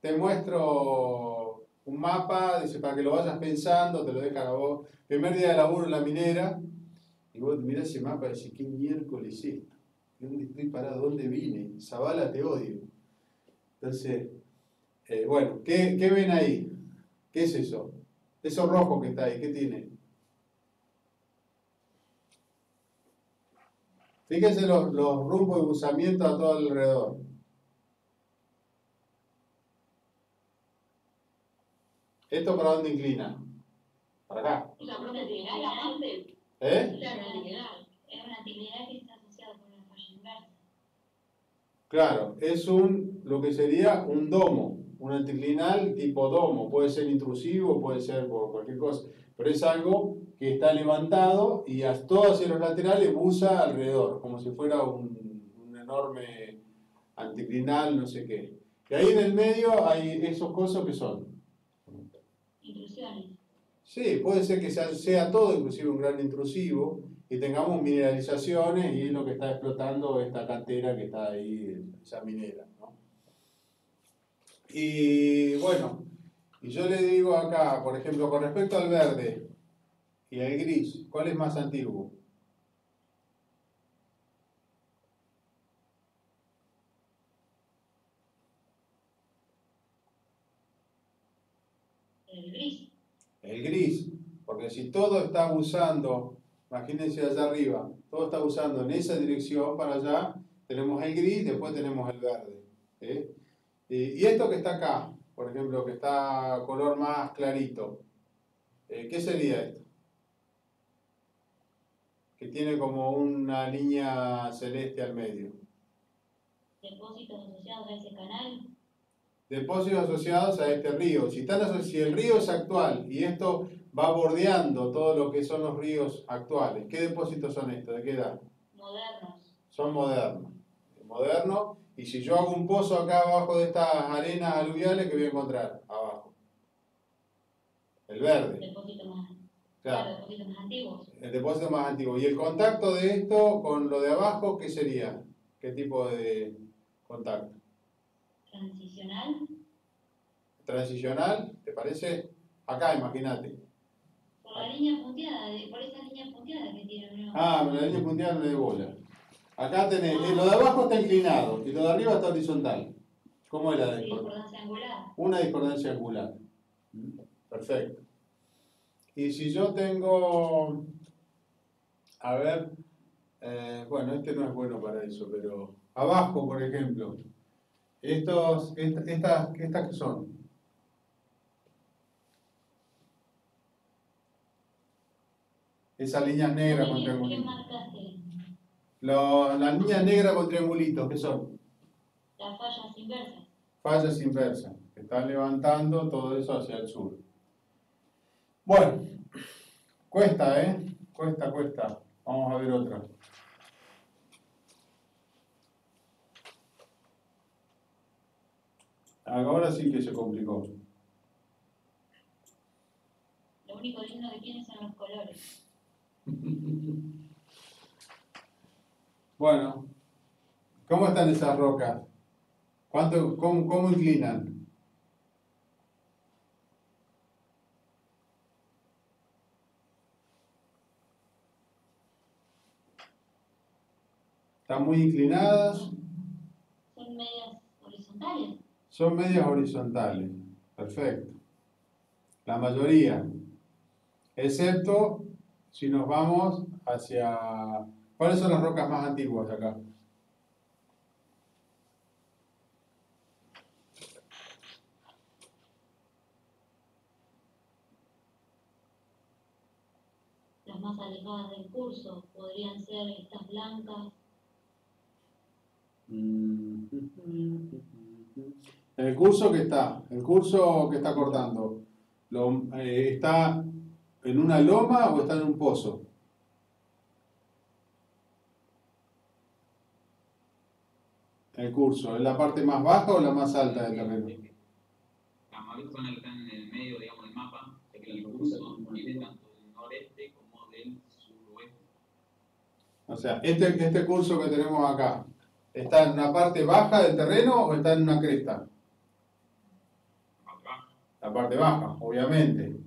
te muestro un mapa, dice, para que lo vayas pensando, te lo dejan a vos. Primer día de laburo en la minera, y vos mirás ese mapa y decís, ¿qué miércoles es esto? ¿Dónde estoy parado? ¿Dónde vine? Zabala, te odio. Entonces, eh, bueno, ¿qué, ¿qué ven ahí? ¿Qué es eso? Eso rojo que está ahí, ¿qué tiene? Fíjense los, los rumbos de buzamiento a todo alrededor. ¿Esto para dónde inclina? Para acá. La la. ¿Eh? La. Es una actividad que está asociada con una falla inversa. Claro, es un, lo que sería un domo, un anticlinal tipo domo. Puede ser intrusivo, puede ser por cualquier cosa, pero es algo que está levantado y a todo hacia los laterales busa alrededor, como si fuera un, un enorme anticlinal, no sé qué. Y ahí en el medio hay esos cosas que son. Sí, puede ser que sea, sea todo, inclusive un gran intrusivo, y tengamos mineralizaciones y es lo que está explotando esta cantera que está ahí, esa minera. ¿no? Y bueno, y yo le digo acá, por ejemplo, con respecto al verde y al gris, ¿cuál es más antiguo? El gris. El gris, porque si todo está usando, imagínense allá arriba, todo está usando en esa dirección para allá, tenemos el gris, después tenemos el verde. Y, y esto que está acá, por ejemplo, que está color más clarito, eh, ¿qué sería esto? Que tiene como una línea celeste al medio. depósitos asociados a ese canal. Depósitos asociados a este río. Si, están si el río es actual y esto va bordeando todo lo que son los ríos actuales, ¿qué depósitos son estos? ¿De qué edad? modernos. Son modernos. Modernos. Y si yo hago un pozo acá abajo de estas arenas aluviales, ¿qué voy a encontrar? Abajo. El verde. Depósitos más, Claro. claro, depósitos más antiguos. El depósito más antiguo. ¿Y el contacto de esto con lo de abajo, qué sería? ¿Qué tipo de contacto? Transicional. ¿Transicional? ¿Te parece? Acá, imagínate. Por la línea punteada, por esa línea punteada que tiene. Ah, pero la línea punteada no le bola. Acá tenés, eh, lo de abajo está inclinado y lo de arriba está horizontal. ¿Cómo es la discordancia angular. Una discordancia angular. Perfecto. Y si yo tengo, a ver, eh, bueno, este no es bueno para eso, pero abajo, por ejemplo, estos, est- estas, estas que son, esas líneas negras con ¿Qué, qué triangulitos. las líneas negras con triangulitos, ¿qué son? Las fallas inversas. fallas inversas, que están levantando todo eso hacia el sur. Bueno, cuesta, ¿eh? Cuesta, cuesta. Vamos a ver otra. Ahora sí que se complicó. Lo único lindo que tiene son los colores. Bueno, ¿cómo están esas rocas? ¿Cuánto, cómo, cómo inclinan? ¿Están muy inclinadas? Son medias horizontales. Son medias horizontales. Perfecto. La mayoría. Excepto si nos vamos hacia... ¿Cuáles son las rocas más antiguas acá? Las más alejadas del curso podrían ser estas blancas. El curso que está, el curso que está cortando, lo- eh, ¿está en una loma o está en un pozo? El curso, ¿es la parte más baja o la más alta del terreno? La mayor zona que está en el medio, digamos, del mapa, es que el curso viene tanto del noreste como del suroeste. O sea, este, este curso que tenemos acá, ¿está en una parte baja del terreno o está en una cresta? La parte baja, obviamente.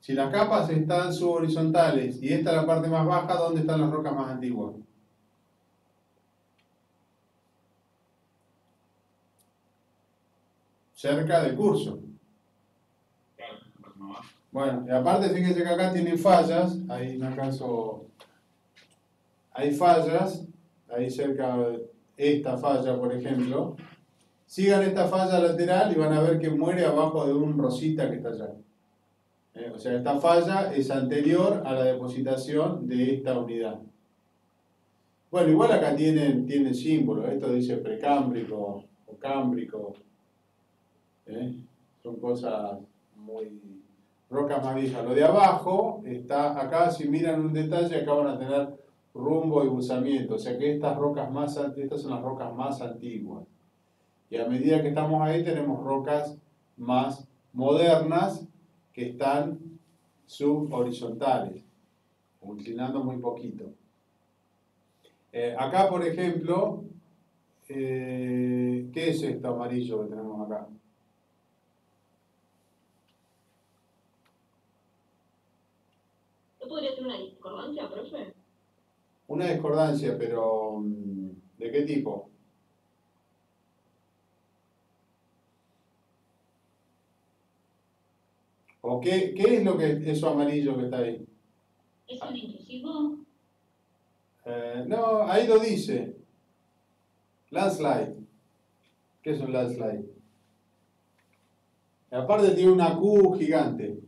Si las capas están subhorizontales y esta es la parte más baja, ¿dónde están las rocas más antiguas? Cerca del curso. Bueno, y aparte fíjense que acá tienen fallas, ahí no alcanzo, hay fallas, ahí cerca esta falla, por ejemplo. Sigan esta falla lateral y van a ver que muere abajo de un rosita que está allá. Eh, o sea, esta falla es anterior a la depositación de esta unidad. Bueno, igual acá tienen, tienen símbolos, esto dice precámbrico o cámbrico. ¿eh? Son cosas muy, rocas más viejas. Lo de abajo está acá, si miran un detalle, acá van a tener rumbo y buzamiento. O sea que estas rocas más estas son las rocas más antiguas. Y a medida que estamos ahí tenemos rocas más modernas que están subhorizontales, inclinando muy poquito. Eh, acá, por ejemplo, eh, ¿qué es esto amarillo que tenemos acá? ¿No podría ser una discordancia, profe? Una discordancia, pero mm, ¿de qué tipo? ¿O qué, qué es lo que eso amarillo que está ahí? ¿Es un intrusivo? Eh, no, ahí lo dice. Landslide. ¿Qué es un landslide? Y aparte tiene una Q gigante.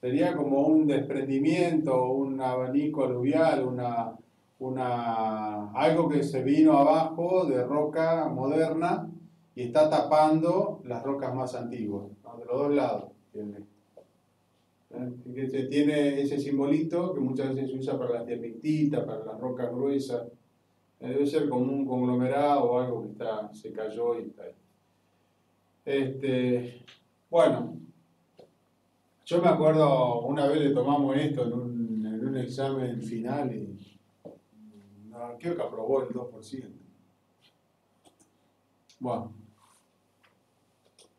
Sería como un desprendimiento, un abanico aluvial, una, una, algo que se vino abajo de roca moderna y está tapando las rocas más antiguas, ¿no? de los dos lados. ¿eh? Tiene ese simbolito que muchas veces se usa para las diamictitas, para las rocas gruesas. Eh, Debe ser como un conglomerado o algo que está, se cayó y está ahí. Este, bueno, yo me acuerdo una vez le tomamos esto en un, en un examen final y no, creo que aprobó el 2%. Bueno,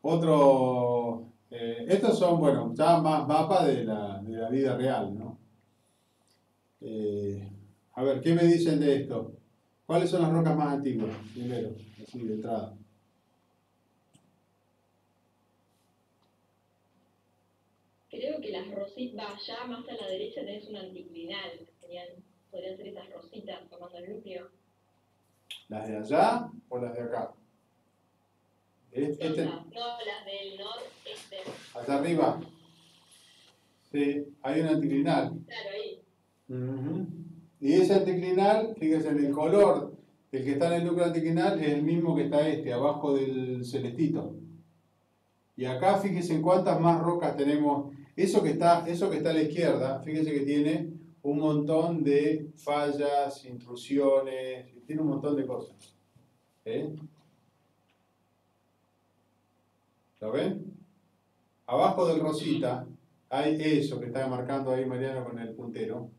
otro, eh, estos son, bueno, ya más mapas de la, de la vida real, ¿no? Eh, a ver, ¿qué me dicen de esto? ¿Cuáles son las rocas más antiguas? Primero, así de entrada. Creo que las rositas, allá más a la derecha tenés un anticlinal. Serían, podrían ser esas rositas tomando el núcleo. ¿Las de allá o las de acá? Este, este- No, las del noreste. allá arriba. Sí, hay un anticlinal. Claro, ahí. Ujú. Y ese anticlinal, fíjense, en el color del que está en el núcleo anticlinal es el mismo que está este, abajo del celestito. Y acá fíjense en cuántas más rocas tenemos. Eso que está, eso que está a la izquierda, fíjense que tiene un montón de fallas, intrusiones, tiene un montón de cosas. ¿Eh? ¿Lo ven? Abajo del rosita hay eso que está marcando ahí Mariano con el puntero.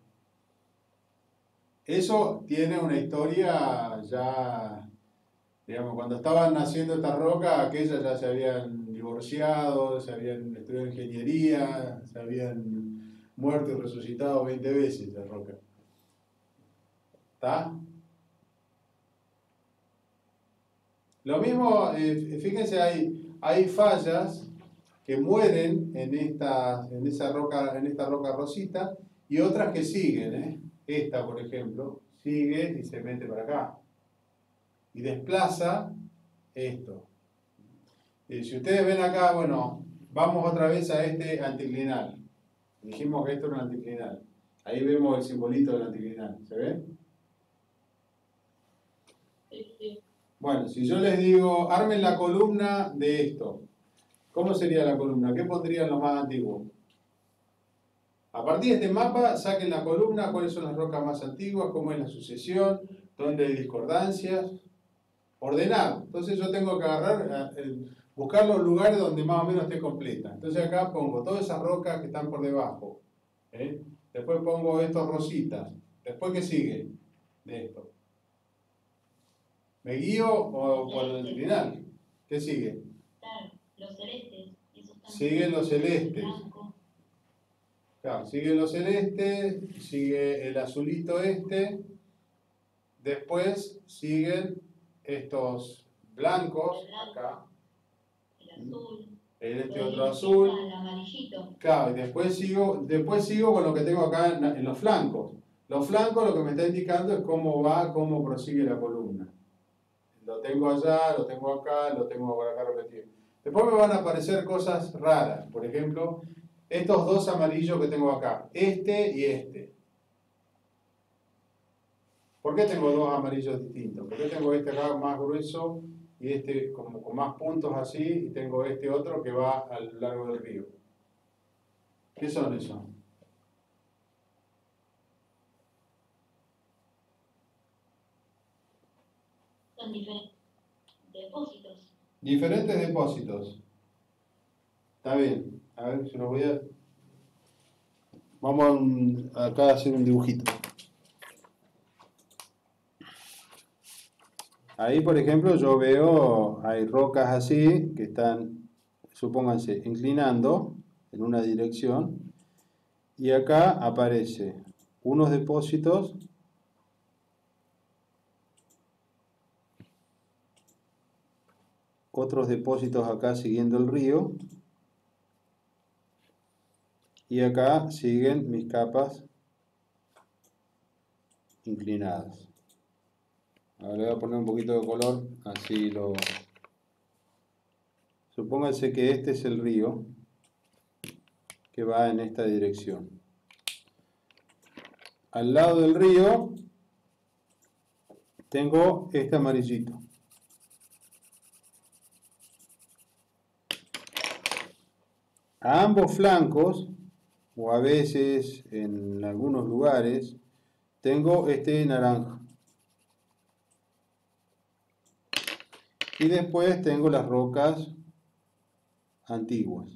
Eso tiene una historia ya, digamos, cuando estaban naciendo estas rocas, aquellas ya se habían se habían estudiado ingeniería, se habían muerto y resucitado 20 veces las rocas. ¿Está? Lo mismo, eh, fíjense, hay, hay fallas que mueren en esta, en esa roca, en esta roca rosita y otras que siguen, ¿eh? Esta, por ejemplo, sigue y se mete para acá. Y desplaza esto. Y si ustedes ven acá, bueno, vamos otra vez a este anticlinal. Dijimos que esto era un anticlinal. Ahí vemos el simbolito del anticlinal. ¿Se ve? Bueno, si yo les digo, armen la columna de esto, ¿cómo sería la columna? ¿Qué pondrían los más antiguos? A partir de este mapa, saquen la columna, cuáles son las rocas más antiguas, cómo es la sucesión, dónde hay discordancias, ordenar. Entonces yo tengo que agarrar, eh, buscar los lugares donde más o menos esté completa. Entonces acá pongo todas esas rocas que están por debajo. ¿eh? Después pongo estos rositas. Después, ¿qué sigue de esto? ¿Me guío o por el inclinal? ¿Qué sigue? Claro, los celestes. Siguen los celestes. Claro, sigue los celestes, sigue el azulito este, después siguen estos blancos, acá, este otro azul, claro, y después sigo, después sigo con lo que tengo acá en, en los flancos. Los flancos lo que me está indicando es cómo va, cómo prosigue la columna. Lo tengo allá, lo tengo acá, lo tengo por acá repetido. Después me van a aparecer cosas raras, por ejemplo, estos dos amarillos que tengo acá, este y este. ¿Por qué tengo dos amarillos distintos? ¿Por qué tengo este acá más grueso y este como con más puntos así y tengo este otro que va a lo largo del río? ¿Qué son esos? Son diferentes depósitos. Diferentes depósitos. Está bien. A ver, se los voy a... Vamos acá a hacer un dibujito. Ahí, por ejemplo, yo veo, hay rocas así que están, supónganse, inclinando en una dirección. Y acá aparece unos depósitos otros depósitos acá siguiendo el río y acá siguen mis capas inclinadas. Ahora le voy a poner un poquito de color, así lo... Supónganse que este es el río. que va en esta dirección. Al lado del río tengo este amarillito. A ambos flancos, o a veces en algunos lugares, tengo este naranja. Y después tengo las rocas antiguas.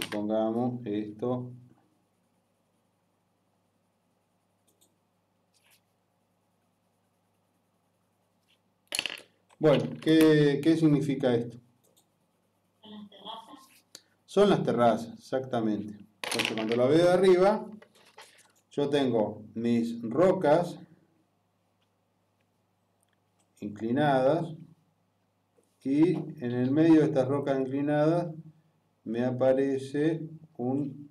Supongamos esto. Bueno, ¿qué, qué significa esto? Son las terrazas. Son las terrazas, exactamente. Cuando lo veo de arriba, yo tengo mis rocas inclinadas y en el medio de estas rocas inclinadas me aparece un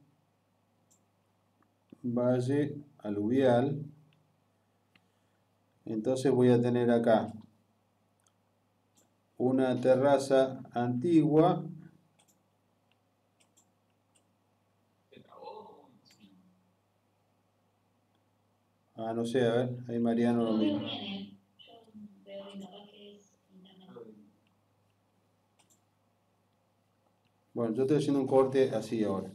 valle aluvial. Entonces voy a tener acá una terraza antigua. Ah, no sé, a ver, ahí Mariano lo mismo. bien, ¿eh? Yo veo bien, capaz que es internet. Bueno, yo estoy haciendo un corte así ahora.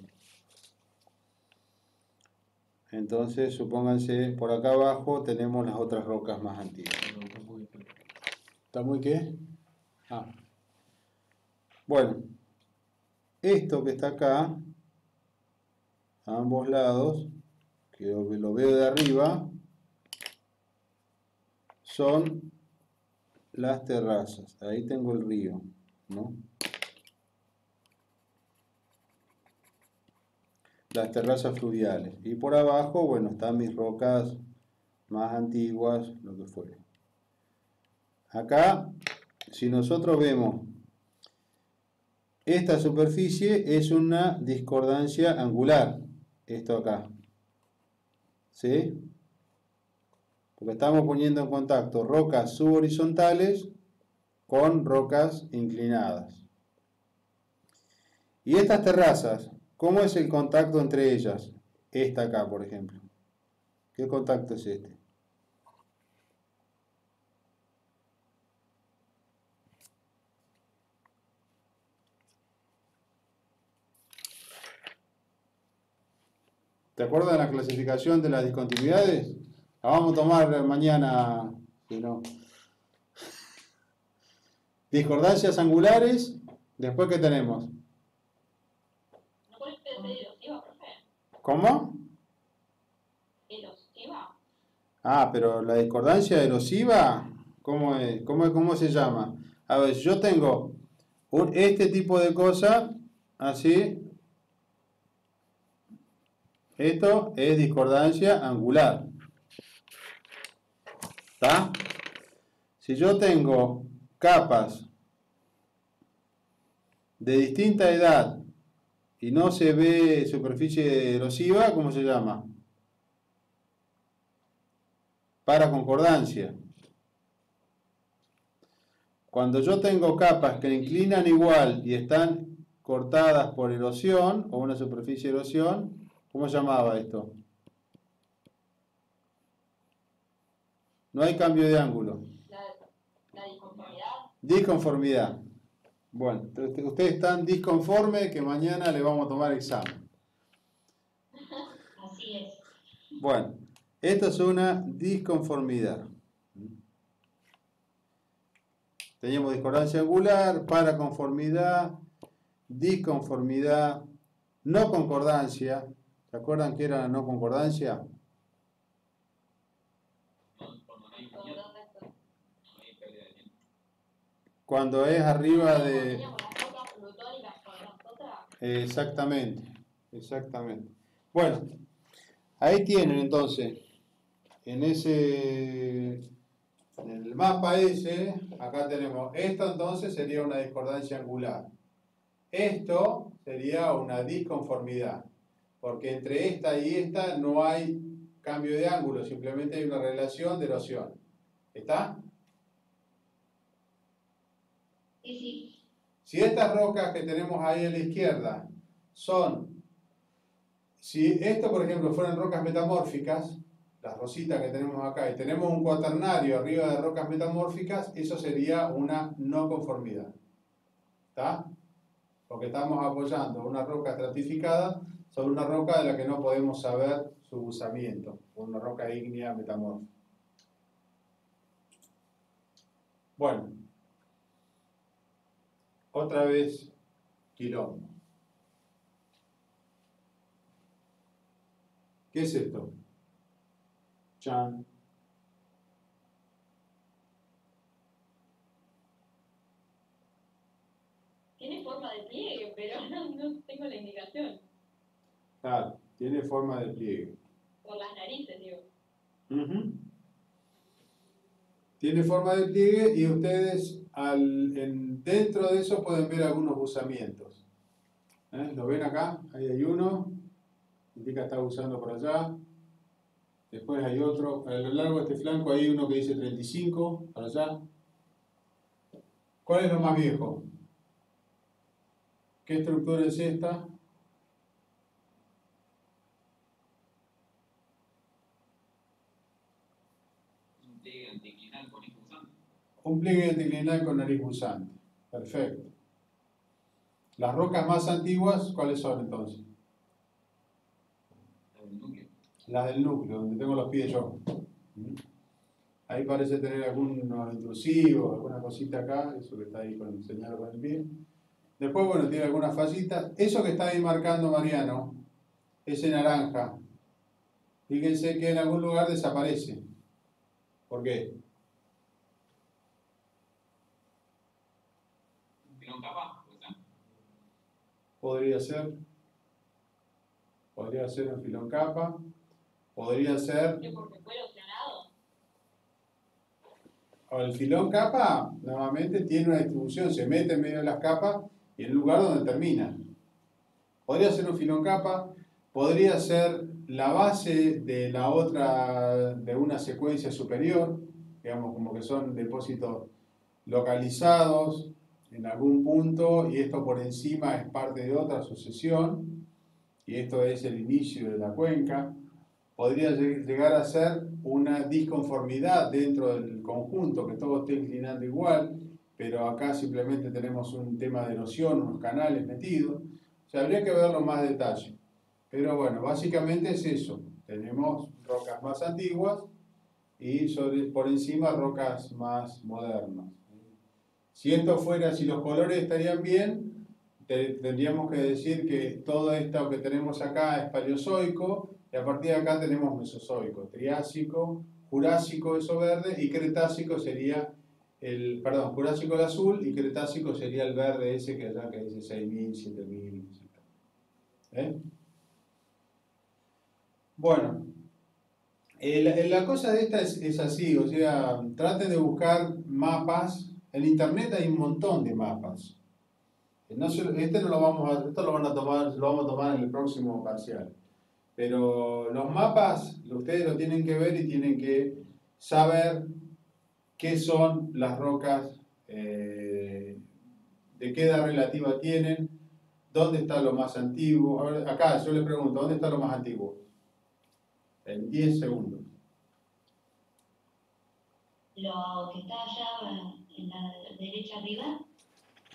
Entonces, supónganse, por acá abajo tenemos las otras rocas más antiguas. ¿Está muy qué? Ah. Bueno, esto que está acá, a ambos lados, que lo veo de arriba, son las terrazas. Ahí tengo el río, ¿no? Las terrazas fluviales. Y por abajo, bueno, están mis rocas más antiguas, lo que fuere. Acá, si nosotros vemos esta superficie, es una discordancia angular. Esto acá. ¿Sí? Porque estamos poniendo en contacto rocas subhorizontales con rocas inclinadas. Y estas terrazas, ¿cómo es el contacto entre ellas? Esta acá, por ejemplo. ¿Qué contacto es este? ¿Te acuerdas de la clasificación de las discontinuidades? La vamos a tomar mañana, si no. Discordancias angulares, después ¿qué tenemos? ¿No puedes pedir erosiva, profe? ¿Cómo? ¿Erosiva? Ah, pero la discordancia erosiva, ¿cómo, es? ¿Cómo, es- cómo se llama? A ver, yo tengo un- este tipo de cosa, así. Esto es discordancia angular. ¿Está? Si yo tengo capas de distinta edad y no se ve superficie erosiva, ¿cómo se llama? Para concordancia. Cuando yo tengo capas que inclinan igual y están cortadas por erosión o una superficie de erosión, ¿cómo se llamaba esto? No hay cambio de ángulo. La, la disconformidad. Disconformidad. Bueno, entonces ustedes están disconformes que mañana le vamos a tomar examen. Así es. Bueno, esto es una disconformidad. Teníamos discordancia angular, paraconformidad, disconformidad, no concordancia. ¿Se acuerdan que era la no concordancia? No, cuando no hay unión, no hay pérdida de tiempo. Cuando es arriba de... Exactamente, exactamente. Bueno, ahí tienen entonces, en ese, en el mapa ese, acá tenemos, esto entonces sería una discordancia angular. Esto sería una disconformidad, porque entre esta y esta no hay cambio de ángulo, simplemente hay una relación de erosión. ¿Está? Sí, sí. Si estas rocas que tenemos ahí a la izquierda son, si esto por ejemplo fueran rocas metamórficas, las rositas que tenemos acá, y tenemos un cuaternario arriba de rocas metamórficas, eso sería una no conformidad. ¿Está? Porque estamos apoyando una roca estratificada sobre una roca de la que no podemos saber su usamiento, una roca ígnea metamórfica. Bueno, otra vez quilombo. ¿Qué es esto? Chan. Tiene forma de pliegue, pero no, tengo la indicación. Claro, tiene forma de pliegue. Por las narices, digo. Ujú. Tiene forma de pliegue y ustedes al, en- dentro de eso pueden ver algunos usamientos. ¿Eh? ¿Lo ven acá? Ahí hay uno. Indica está usando por allá. Después hay otro. A lo largo de este flanco hay uno que dice 35, para allá. ¿Cuál es lo más viejo? ¿Qué estructura es esta? Es un pliegue anticlinal con eje usante. Un pliegue anticlinal con nariz pulsante. Perfecto. Las rocas más antiguas, ¿cuáles son entonces? La del núcleo. Las del núcleo, donde tengo los pies yo. Ahí parece tener algunos intrusivos, alguna cosita acá, eso que está ahí con, señalado con el pie. Después, bueno, tiene algunas fallitas. Eso que está ahí marcando Mariano, ese naranja, fíjense que en algún lugar desaparece. ¿Por qué? Un pilón capa, pues, ¿ah? Podría ser. Podría ser un filón capa. Podría ser. El filón capa normalmente tiene una distribución, se mete en medio de las capas y en el lugar donde termina. Podría ser un filón capa, podría ser la base de la otra, de una secuencia superior, digamos como que son depósitos localizados en algún punto y esto por encima es parte de otra sucesión y esto es el inicio de la cuenca. Podría lleg- llegar a ser una disconformidad dentro del conjunto, que todo esté inclinando igual, pero acá simplemente tenemos un tema de erosión, unos canales metidos. O habría que verlo más de detalle. Pero bueno, básicamente es eso. Tenemos rocas más antiguas y sobre, por encima rocas más modernas. Si esto fuera, si los colores estarían bien, te- tendríamos que decir que todo esto que tenemos acá es paleozoico y a partir de acá tenemos mesozoico, triásico, jurásico eso verde y cretácico sería el, perdón, jurásico el azul y cretácico sería el verde ese que allá que dice 6000, 7000, etc. Bueno, eh, la, la cosa de esta es, es así, o sea, traten de buscar mapas. En internet hay un montón de mapas. Este no lo vamos a, esto lo van a tomar, lo vamos a tomar en el próximo parcial. Pero los mapas, ustedes lo tienen que ver y tienen que saber qué son las rocas, eh, de qué edad relativa tienen, dónde está lo más antiguo. Acá yo le pregunto, ¿dónde está lo más antiguo? En 10 segundos. Lo que está allá en la derecha arriba,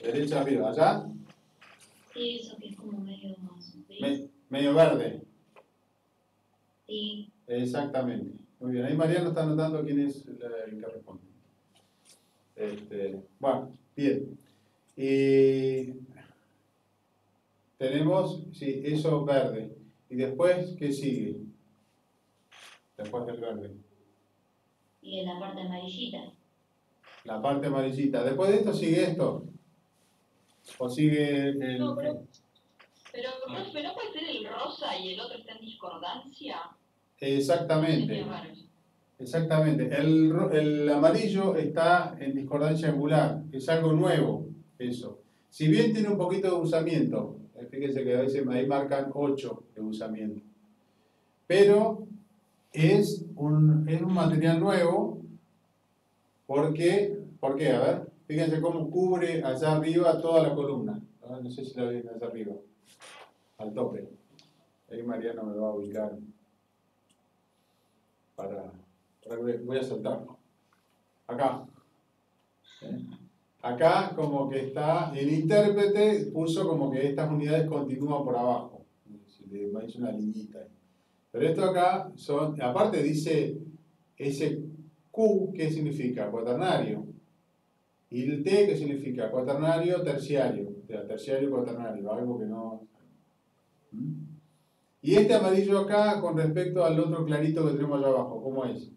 Derecha arriba, allá, sí, eso que es como medio más me- medio verde. Sí, Exactamente. Muy bien. Ahí Mariano está anotando quién es el que responde. Este, bueno, bien. Y tenemos, sí, eso verde. Y después, ¿qué sigue? Después del verde. y en la parte amarillita. La parte amarillita. Después de esto sigue esto. O sigue el. No, pero- Pero, profe, ¿no puede ser el rosa y el otro está en discordancia? Exactamente. Exactamente. El, el amarillo está en discordancia angular. Es algo nuevo eso. Si bien tiene un poquito de usamiento, eh, fíjense que a veces ahí marcan 8 de usamiento. Pero es un, es un material nuevo porque, ¿por qué? A ver. fíjense cómo cubre allá arriba toda la columna. No, sé si la ven allá arriba, al tope. Ahí Mariano me va a ubicar para, voy a saltar. Acá. ¿Eh? Acá como que está, el intérprete puso como que estas unidades continúan por abajo. Si le hizo una liñita. Pero esto acá son, aparte dice ese Q, ¿qué significa? Cuaternario. Y el T, ¿qué significa? Cuaternario, terciario. O sea, terciario, cuaternario, algo que no... ¿Mm? Y este amarillo acá con respecto al otro clarito que tenemos allá abajo, ¿cómo es?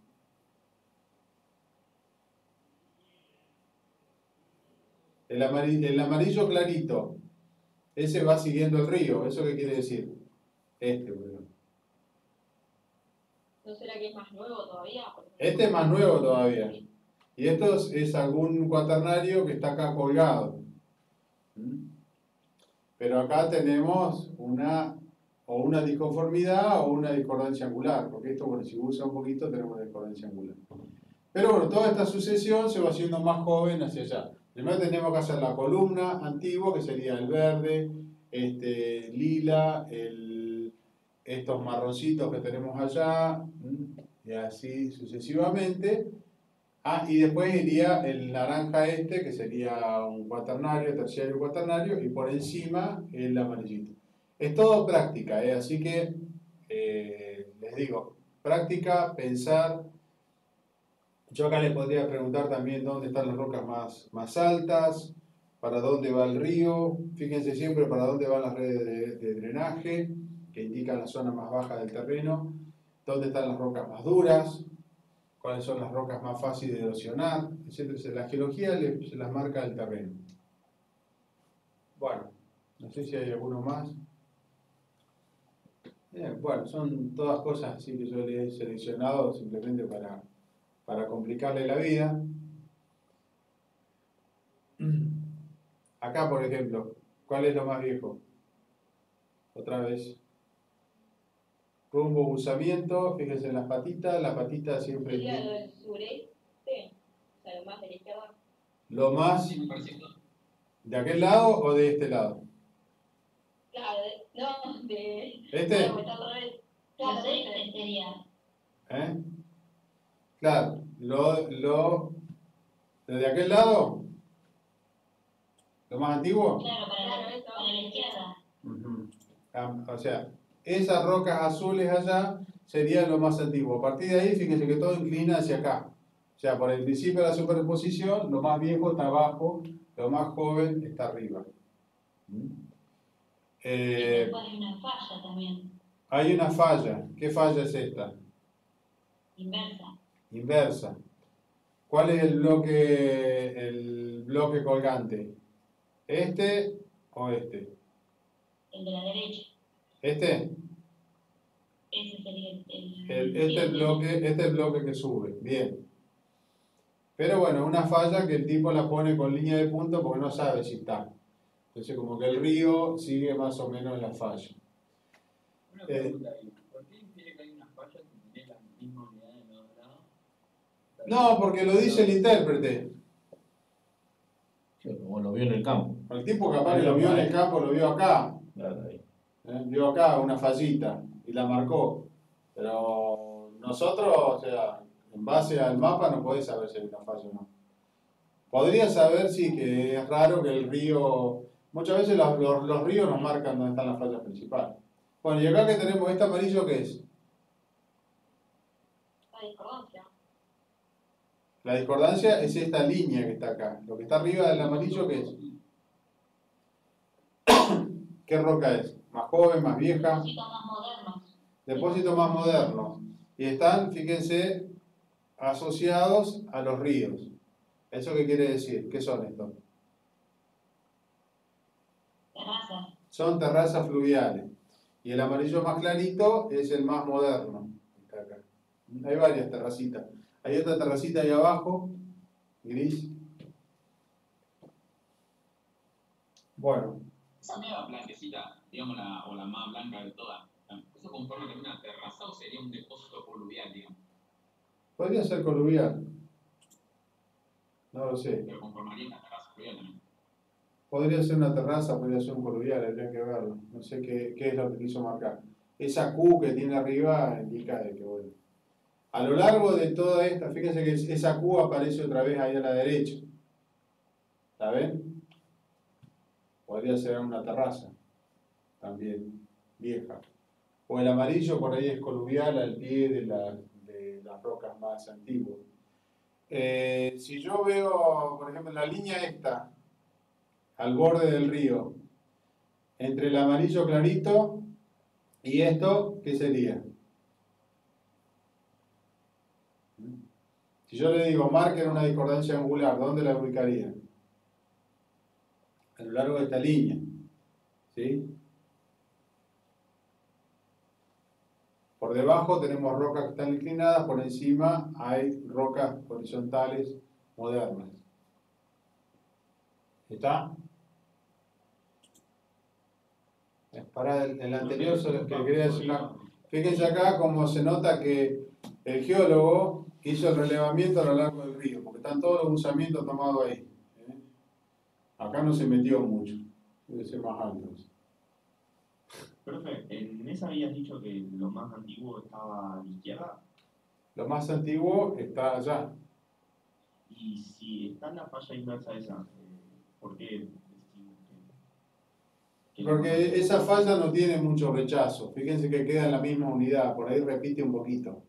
El amarillo, el amarillo clarito, ese va siguiendo el río, ¿eso qué quiere decir? Este. ¿No será que es más nuevo todavía? Este es más nuevo todavía. Y esto es, es algún cuaternario que está acá colgado. ¿Mm? Pero acá tenemos una o una disconformidad o una discordancia angular, porque esto, bueno, si usa un poquito tenemos una discordancia angular. Pero bueno, toda esta sucesión se va haciendo más joven hacia allá. Primero tenemos que hacer la columna antigua, que sería el verde, este lila, el, estos marroncitos que tenemos allá, ¿m? y así sucesivamente. Ah, y después iría el naranja este, que sería un cuaternario, terciario cuaternario, y por encima el amarillito. Es todo práctica, ¿eh? así que eh, les digo, práctica, pensar. Yo acá les podría preguntar también dónde están las rocas más, más altas, para dónde va el río, fíjense siempre para dónde van las redes de, de drenaje, que indican la zona más baja del terreno, dónde están las rocas más duras, cuáles son las rocas más fáciles de erosionar, etc. La geología le- se las marca el terreno. Bueno, no sé si hay alguno más. Bien, bueno, son todas cosas así que yo les he seleccionado simplemente para, para complicarle la vida. Acá, por ejemplo, ¿cuál es lo más viejo? Otra vez. Rumbo, buzamiento, fíjense en las patitas, las patitas siempre tienen del sureste, o sea, lo más de la izquierda. lo más de aquel lado o de este lado. Claro, de- no, de... ¿Este? Al. Claro, Claro, este sería. ¿Eh? Claro, lo, lo, desde aquel lado, lo más antiguo. Claro, para, Claro, la, para la izquierda. Ujú. Ah, O sea, esas rocas azules allá serían lo más antiguo. A partir de ahí, fíjense que todo inclina hacia acá. O sea, por el principio de la superposición, lo más viejo está abajo, lo más joven está arriba. ¿Mm? Eh, hay una falla también, hay una falla. ¿Qué falla es esta? inversa. Inversa. ¿Cuál es el bloque, el bloque colgante? ¿Este o este? El de la derecha. ¿Este? Ese sería el. este, bloque, este es el bloque que sube. Bien. Pero bueno, una falla que el tipo la pone con línea de punto porque no sabe si está. Entonces como que el río sigue más o menos la falla. Una Eh. pregunta ahí. ¿Por qué tiene que hay una falla que tiene la misma unidad en los dos lados? No, porque lo dice el intérprete. Sí, como lo vio en el campo. El tipo capaz que lo vio en el campo, lo vio acá. Claro, ahí. ¿Eh? Vio acá una fallita y la marcó. Pero nosotros, o sea, en base al mapa no podés saber si hay una falla o no. Podría saber, sí, que es raro que el río... Muchas veces los, los- los ríos nos marcan dónde están las fallas principales. Bueno, y acá que tenemos este amarillo, ¿qué es? La discordancia. La discordancia es esta línea que está acá. Lo que está arriba del amarillo, ¿qué es? ¿Qué roca es? ¿Más joven, más vieja? Depósitos más modernos. depósitos más modernos y están, fíjense, asociados a los ríos. ¿Eso qué quiere decir? ¿Qué son estos? Terrazas. Son terrazas fluviales. Y el amarillo más clarito es el más moderno. Está acá. Hay varias terracitas. Hay otra terracita ahí abajo, gris. Bueno, Esa blanquecita, digamos, la, o la más blanca de todas, ¿eso conforma con una terraza o sería un depósito coluvial, digamos? podría ser coluvial. No lo sé. Pero conformaría una terraza fluvial también. Podría ser una terraza, podría ser un coluvial, habría que verlo. No sé qué, qué es lo que quiso marcar. Esa Q que tiene arriba indica de que, bueno. A lo largo de toda esta, fíjense que esa Q aparece otra vez ahí a la derecha. ¿La ven? Podría ser una terraza, también vieja. O el amarillo por ahí es coluvial al pie de, de las rocas más antiguas. Eh, si yo veo, por ejemplo, la línea esta, al borde del río, entre el amarillo clarito y esto, ¿qué sería? Si yo le digo marquen una discordancia angular, ¿dónde la ubicaría? A lo largo de esta línea. ¿Sí? Por debajo tenemos rocas que están inclinadas, por encima hay rocas horizontales modernas. ¿Está? Para el, el anterior, solo que quería decir Fíjense acá cómo se nota que el geólogo hizo el relevamiento a lo largo del río, porque están todos los usamientos tomados ahí. ¿eh? Acá no se metió mucho, debe ser más alto. Profe, en esa habías dicho que lo más antiguo estaba a la izquierda. Lo más antiguo está allá. Y si está en la falla inversa esa, eh, ¿por qué Porque esa falla no tiene mucho rechazo. Fíjense que queda en la misma unidad, por ahí repite un poquito.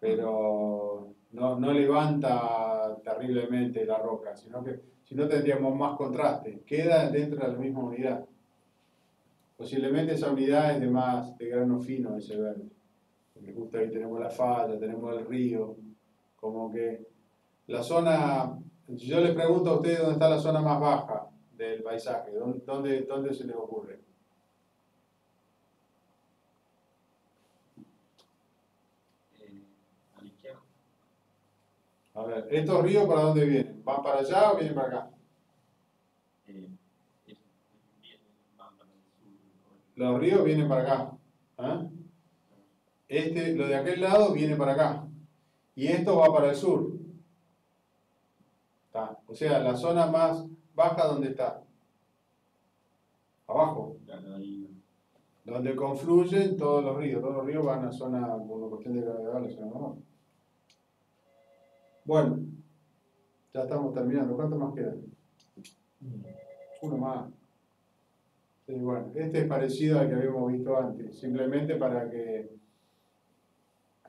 Pero no, no levanta terriblemente la roca, sino que si no tendríamos más contraste. Queda dentro de la misma unidad. Posiblemente esa unidad es de más, de grano fino ese verde. Porque justo ahí tenemos la falla, tenemos el río. Como que la zona, si yo les pregunto a ustedes dónde está la zona más baja del paisaje, ¿dónde, dónde, se les ocurre? eh? A ver, ¿estos ríos para dónde vienen? ¿Van para allá o vienen para acá? Eh, eso, bien, van para el sur. Los ríos vienen para acá. ¿ah? Este, lo de aquel lado viene para acá. Y esto va para el sur. O sea, la zona más baja, ¿dónde está? Abajo. Donde confluyen todos los ríos. Todos los ríos van a zona, por cuestión de gravedad, la zona. Bueno, ya estamos terminando. ¿Cuánto más queda? Uno más. Bueno, este es parecido al que habíamos visto antes, simplemente para que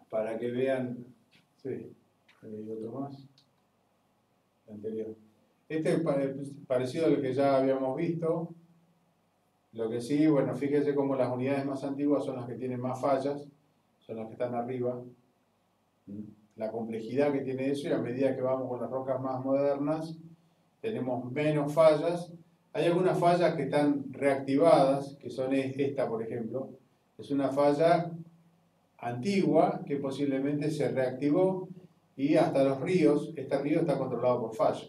para que vean. Sí, otro más. Anterior. Este es pare- parecido al que ya habíamos visto. Lo que sí, bueno, fíjense cómo las unidades más antiguas son las que tienen más fallas, son las que están arriba. La complejidad que tiene eso y a medida que vamos con las rocas más modernas, tenemos menos fallas. Hay algunas fallas que están reactivadas, que son es- esta, por ejemplo. Es una falla antigua que posiblemente se reactivó y hasta los ríos, este río está controlado por falla,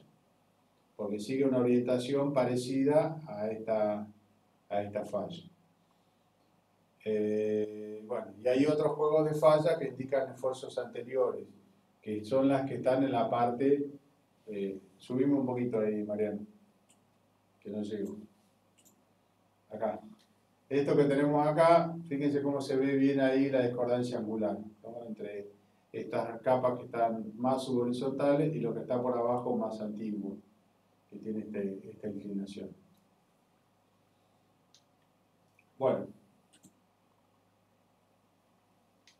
porque sigue una orientación parecida a esta, a esta falla. Eh, bueno, y hay otros juegos de falla que indican esfuerzos anteriores, que son las que están en la parte, eh, subimos un poquito ahí, Mariano, que no llego. Acá. Esto que tenemos acá, fíjense cómo se ve bien ahí la discordancia angular, entre estas capas que están más subhorizontales y lo que está por abajo más antiguo, que tiene este- esta inclinación. Bueno.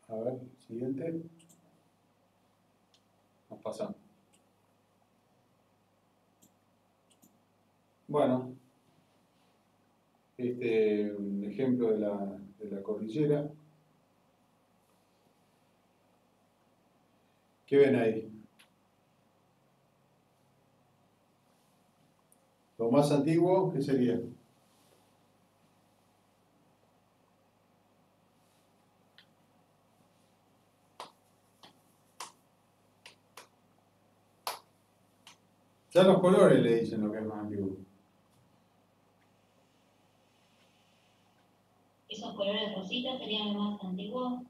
A ver, siguiente. Nos pasamos. Bueno, este ejemplo de la, de la cordillera. ¿Qué ven ahí? Lo más antiguo, ¿qué sería? Ya los colores le dicen lo que es más antiguo. Esos colores rositas serían los más antiguos.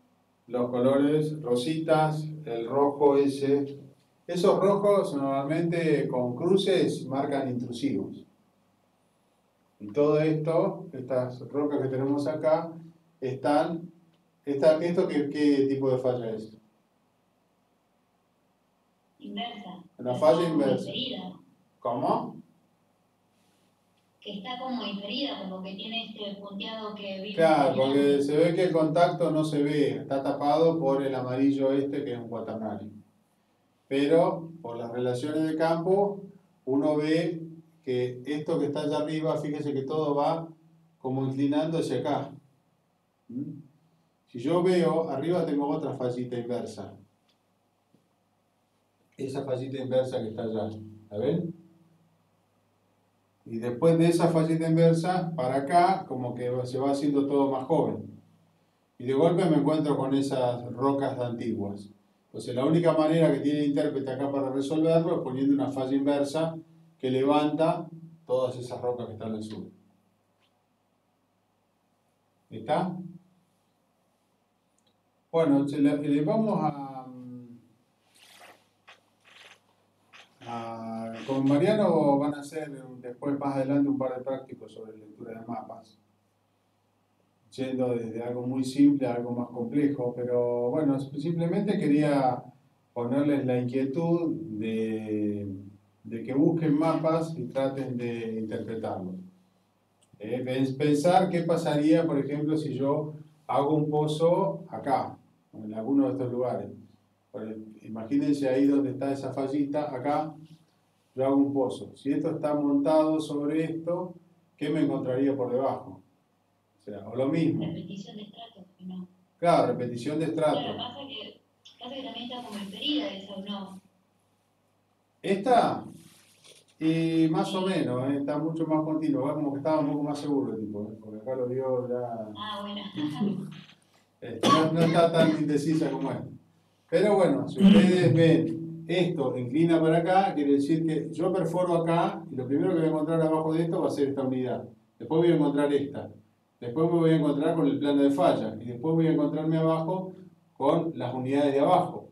Los colores rositas, el rojo ese, Esos rojos normalmente con cruces marcan intrusivos. Y todo esto, estas rocas que tenemos acá, están... Esta, ¿Esto qué, qué tipo de falla es? Inversa. Una falla inversa. ¿Cómo? Que está como inferida, como que tiene este punteado que vimos. Claro, porque se ve que el contacto no se ve, está tapado por el amarillo este que es un cuaternario. Pero por las relaciones de campo, uno ve que esto que está allá arriba, fíjese que todo va como inclinando hacia acá. ¿Mm? Si yo veo, arriba tengo otra fallita inversa. Esa fallita inversa que está allá, ¿la ven? Y después de esa fallita inversa, para acá, como que se va haciendo todo más joven. Y de golpe me encuentro con esas rocas antiguas. Entonces la única manera que tiene el intérprete acá para resolverlo es poniendo una falla inversa que levanta todas esas rocas que están al sur. ¿Está? Bueno, le, le vamos a, a- Con Mariano van a hacer después más adelante un par de prácticos sobre lectura de mapas yendo desde algo muy simple a algo más complejo, pero bueno, simplemente quería ponerles la inquietud de, que busquen mapas y traten de interpretarlos. Eh, pens- pensar qué pasaría, por ejemplo, si yo hago un pozo acá, en alguno de estos lugares. Imagínense ahí donde está esa fallita, acá, yo hago un pozo. Si esto está montado sobre esto, ¿qué me encontraría por debajo? O sea, o lo mismo. Repetición de estratos, ¿no? Claro, repetición de estrato. Claro, pasa que, pasa que también está como inferida esa, ¿o no? Esta, y más o menos, eh, está mucho más continuo, va como que estaba un poco más seguro el tipo, eh, porque acá lo vio ya, Ah, bueno. eh, no, no está tan indecisa como es. Pero bueno, si ustedes ven esto inclina para acá, quiere decir que yo perforo acá y lo primero que voy a encontrar abajo de esto va a ser esta unidad. Después voy a encontrar esta. Después me voy a encontrar con el plano de falla. Y después voy a encontrarme abajo con las unidades de abajo,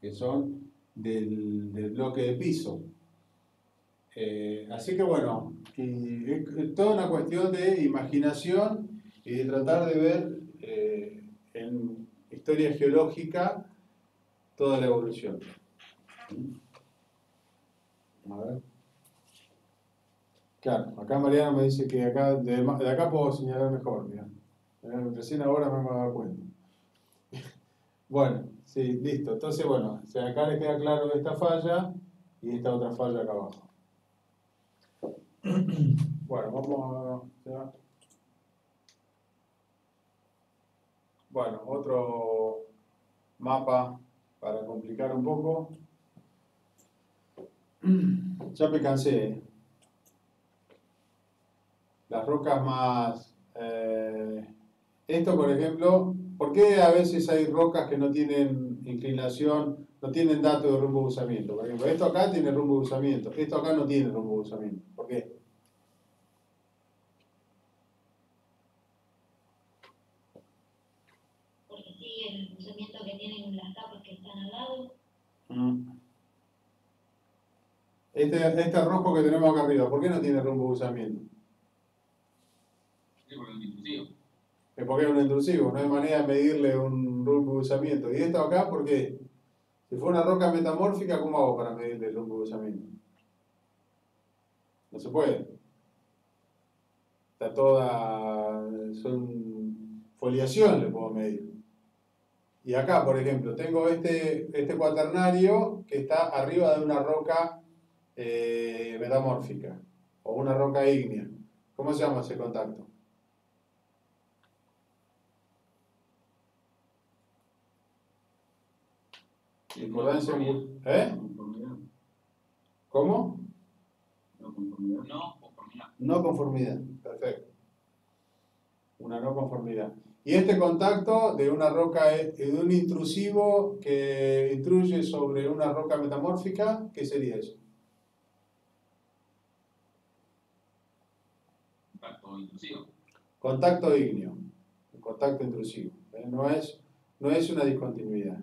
que son del, del bloque de piso. Eh, así que bueno, es toda una cuestión de imaginación y de tratar de ver eh, en historia geológica toda la evolución. A ver. Claro, acá Mariano me dice que acá de, acá puedo señalar mejor, mira. Eh, Recién ahora me he dado cuenta. Bueno, sí, listo. Entonces, bueno, o acá les queda claro esta falla y esta otra falla acá abajo. Bueno, vamos a... Bueno, otro mapa para complicar un poco. Ya me cansé. Las rocas más... eh, esto, por ejemplo, ¿por qué a veces hay rocas que no tienen inclinación, no tienen dato de rumbo de usamiento? Por ejemplo, esto acá tiene rumbo de usamiento, esto acá no tiene rumbo de usamiento. ¿Por qué? Porque sigue el funcionamiento que tienen las capas que están al lado. Este, este rojo que tenemos acá arriba, ¿por qué no tiene rumbo de usamiento? Sí, porque es un intrusivo. Es porque es un intrusivo, no hay manera de medirle un rumbo de usamiento. ¿Y esto acá por qué? Si fuera una roca metamórfica, ¿cómo hago para medirle el rumbo de usamiento? No se puede. Está toda. son foliación le puedo medir. Y acá, por ejemplo, tengo este, este cuaternario que está arriba de una roca eh, metamórfica o una roca ígnea. ¿Cómo se llama ese contacto? Concordancia ¿Eh? Conformidad. ¿Cómo? No conformidad. No conformidad. No conformidad. Perfecto. Una no conformidad. Y este contacto de una roca, eh, de un intrusivo que intruye sobre una roca metamórfica, ¿qué sería eso? Impacto intrusivo. Contacto ígneo. Contacto intrusivo. ¿eh? No, es, no es una discontinuidad.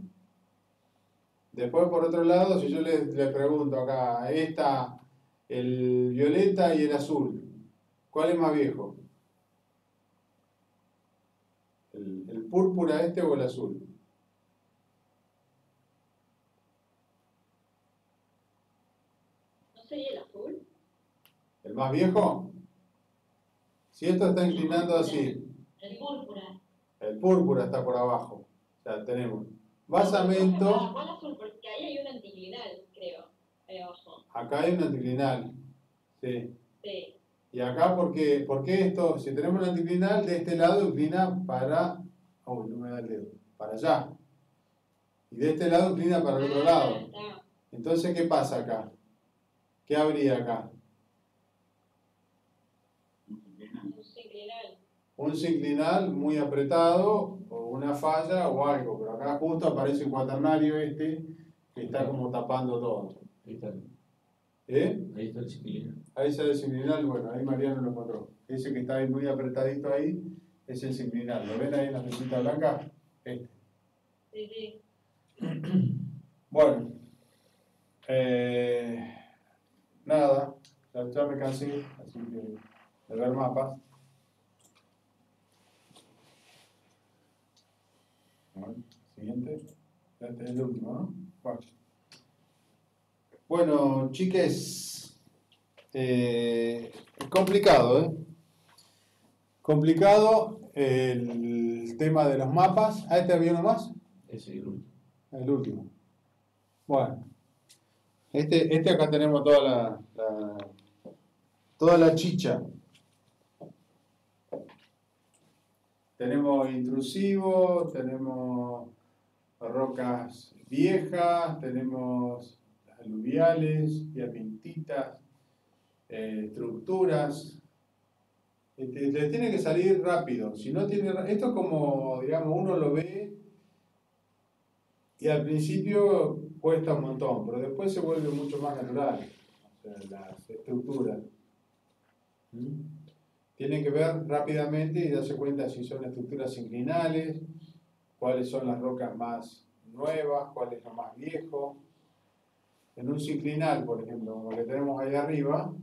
Después, por otro lado, si yo le, le pregunto acá, está el violeta y el azul, ¿cuál es más viejo? ¿El, el púrpura este o el azul? ¿No sería el azul? ¿El más viejo? Si esto está inclinando así, El púrpura. el púrpura está por abajo. O sea, tenemos ¿Cuál basamento. Porque ahí hay un anticlinal, creo, ahí abajo. acá hay un anticlinal. Sí. Sí. Y acá, ¿por qué? ¿por qué esto? Si tenemos un anticlinal, de este lado inclina para. Uy, no me da el dedo. Para allá. Y de este lado inclina para el otro Ah, lado. está. Entonces, ¿qué pasa acá? ¿Qué habría acá? Un sinclinal. Un sinclinal muy apretado, o una falla o algo. Pero acá justo aparece el cuaternario este, que está como tapando todo. Ahí está, ¿Eh? ahí está el. Ahí el sinclinal, bueno, ahí Mariano lo encontró. Ese que está ahí muy apretadito ahí es el sinclinal. ¿Lo ven ahí en la flechita blanca? Este. Sí, sí. Bueno, eh, nada, ya, ya me cansé, así que de ver mapas. Bueno, siguiente, este es el último, ¿no? Bueno, bueno chiques, eh, complicado, ¿eh? Complicado el tema de los mapas. ¿A este había uno más? Ese es el último. El último. Bueno. Este, este acá tenemos toda la, la- toda la chicha. Tenemos intrusivos, tenemos rocas viejas, tenemos aluviales, diapintitas, eh, estructuras. Este, les tiene que salir rápido. Si no tiene, esto es como, digamos, uno lo ve y al principio cuesta un montón, pero después se vuelve mucho más natural. Las estructuras. ¿Mm? Tienen que ver rápidamente y darse cuenta si son estructuras inclinales, cuáles son las rocas más nuevas, cuál es lo más viejo. En un sinclinal, por ejemplo, como el que tenemos ahí arriba,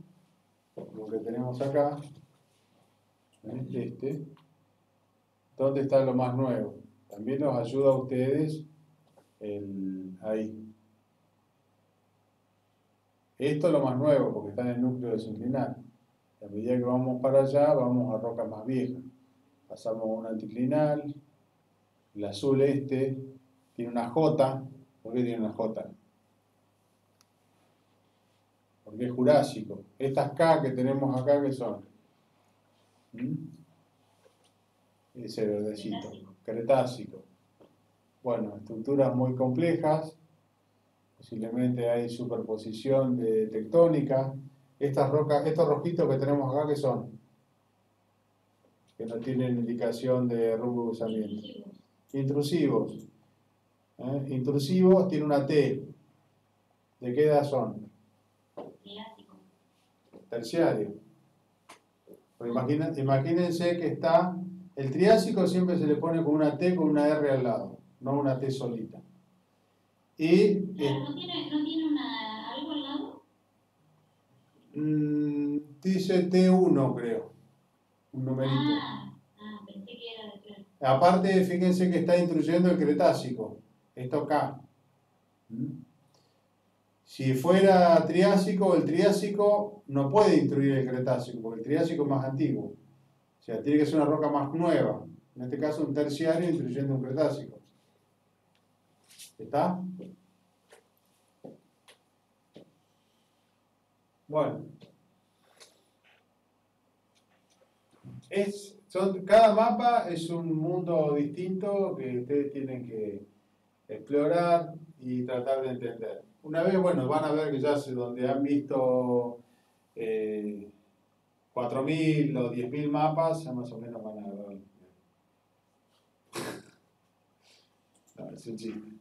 como el que tenemos acá, ¿eh? este, ¿dónde está lo más nuevo? También nos ayuda a ustedes el, ahí. Esto es lo más nuevo porque está en el núcleo de sinclinal. A medida que vamos para allá, vamos a rocas más viejas. Pasamos a un anticlinal. El azul este tiene una J. ¿Por qué tiene una J? Porque es jurásico. Estas K que tenemos acá, ¿qué son? ¿Mm? Ese verdecito. Cretácico. Bueno, estructuras muy complejas, posiblemente hay superposición de tectónica. Estas rocas, estos rojitos que tenemos acá, ¿qué son? Que no tienen indicación de rugosamiento. Intrusivos. Intrusivos. ¿eh? Intrusivos tiene una T. ¿De qué edad son? Triásico. Terciario. Imagínense que está, el triásico siempre se le pone con una T con una R al lado, no una T solita. Y eh, ¿no tiene, una? Mm, dice T1 creo, un numerito. Ah, ah, pensé que era de. Aparte, fíjense que está intruyendo el Cretácico, esto acá. ¿Mm? Si fuera Triásico, el Triásico no puede intruir el Cretácico, porque el Triásico es más antiguo. O sea, tiene que ser una roca más nueva. En este caso, un terciario intruyendo un Cretácico. ¿Está? Bueno. Es, son, cada mapa es un mundo distinto que ustedes tienen que explorar y tratar de entender. Una vez, bueno, van a ver que ya sé donde han visto eh, 4.000 o 10.000 mapas, ya más o menos van a ver. Es un chiste.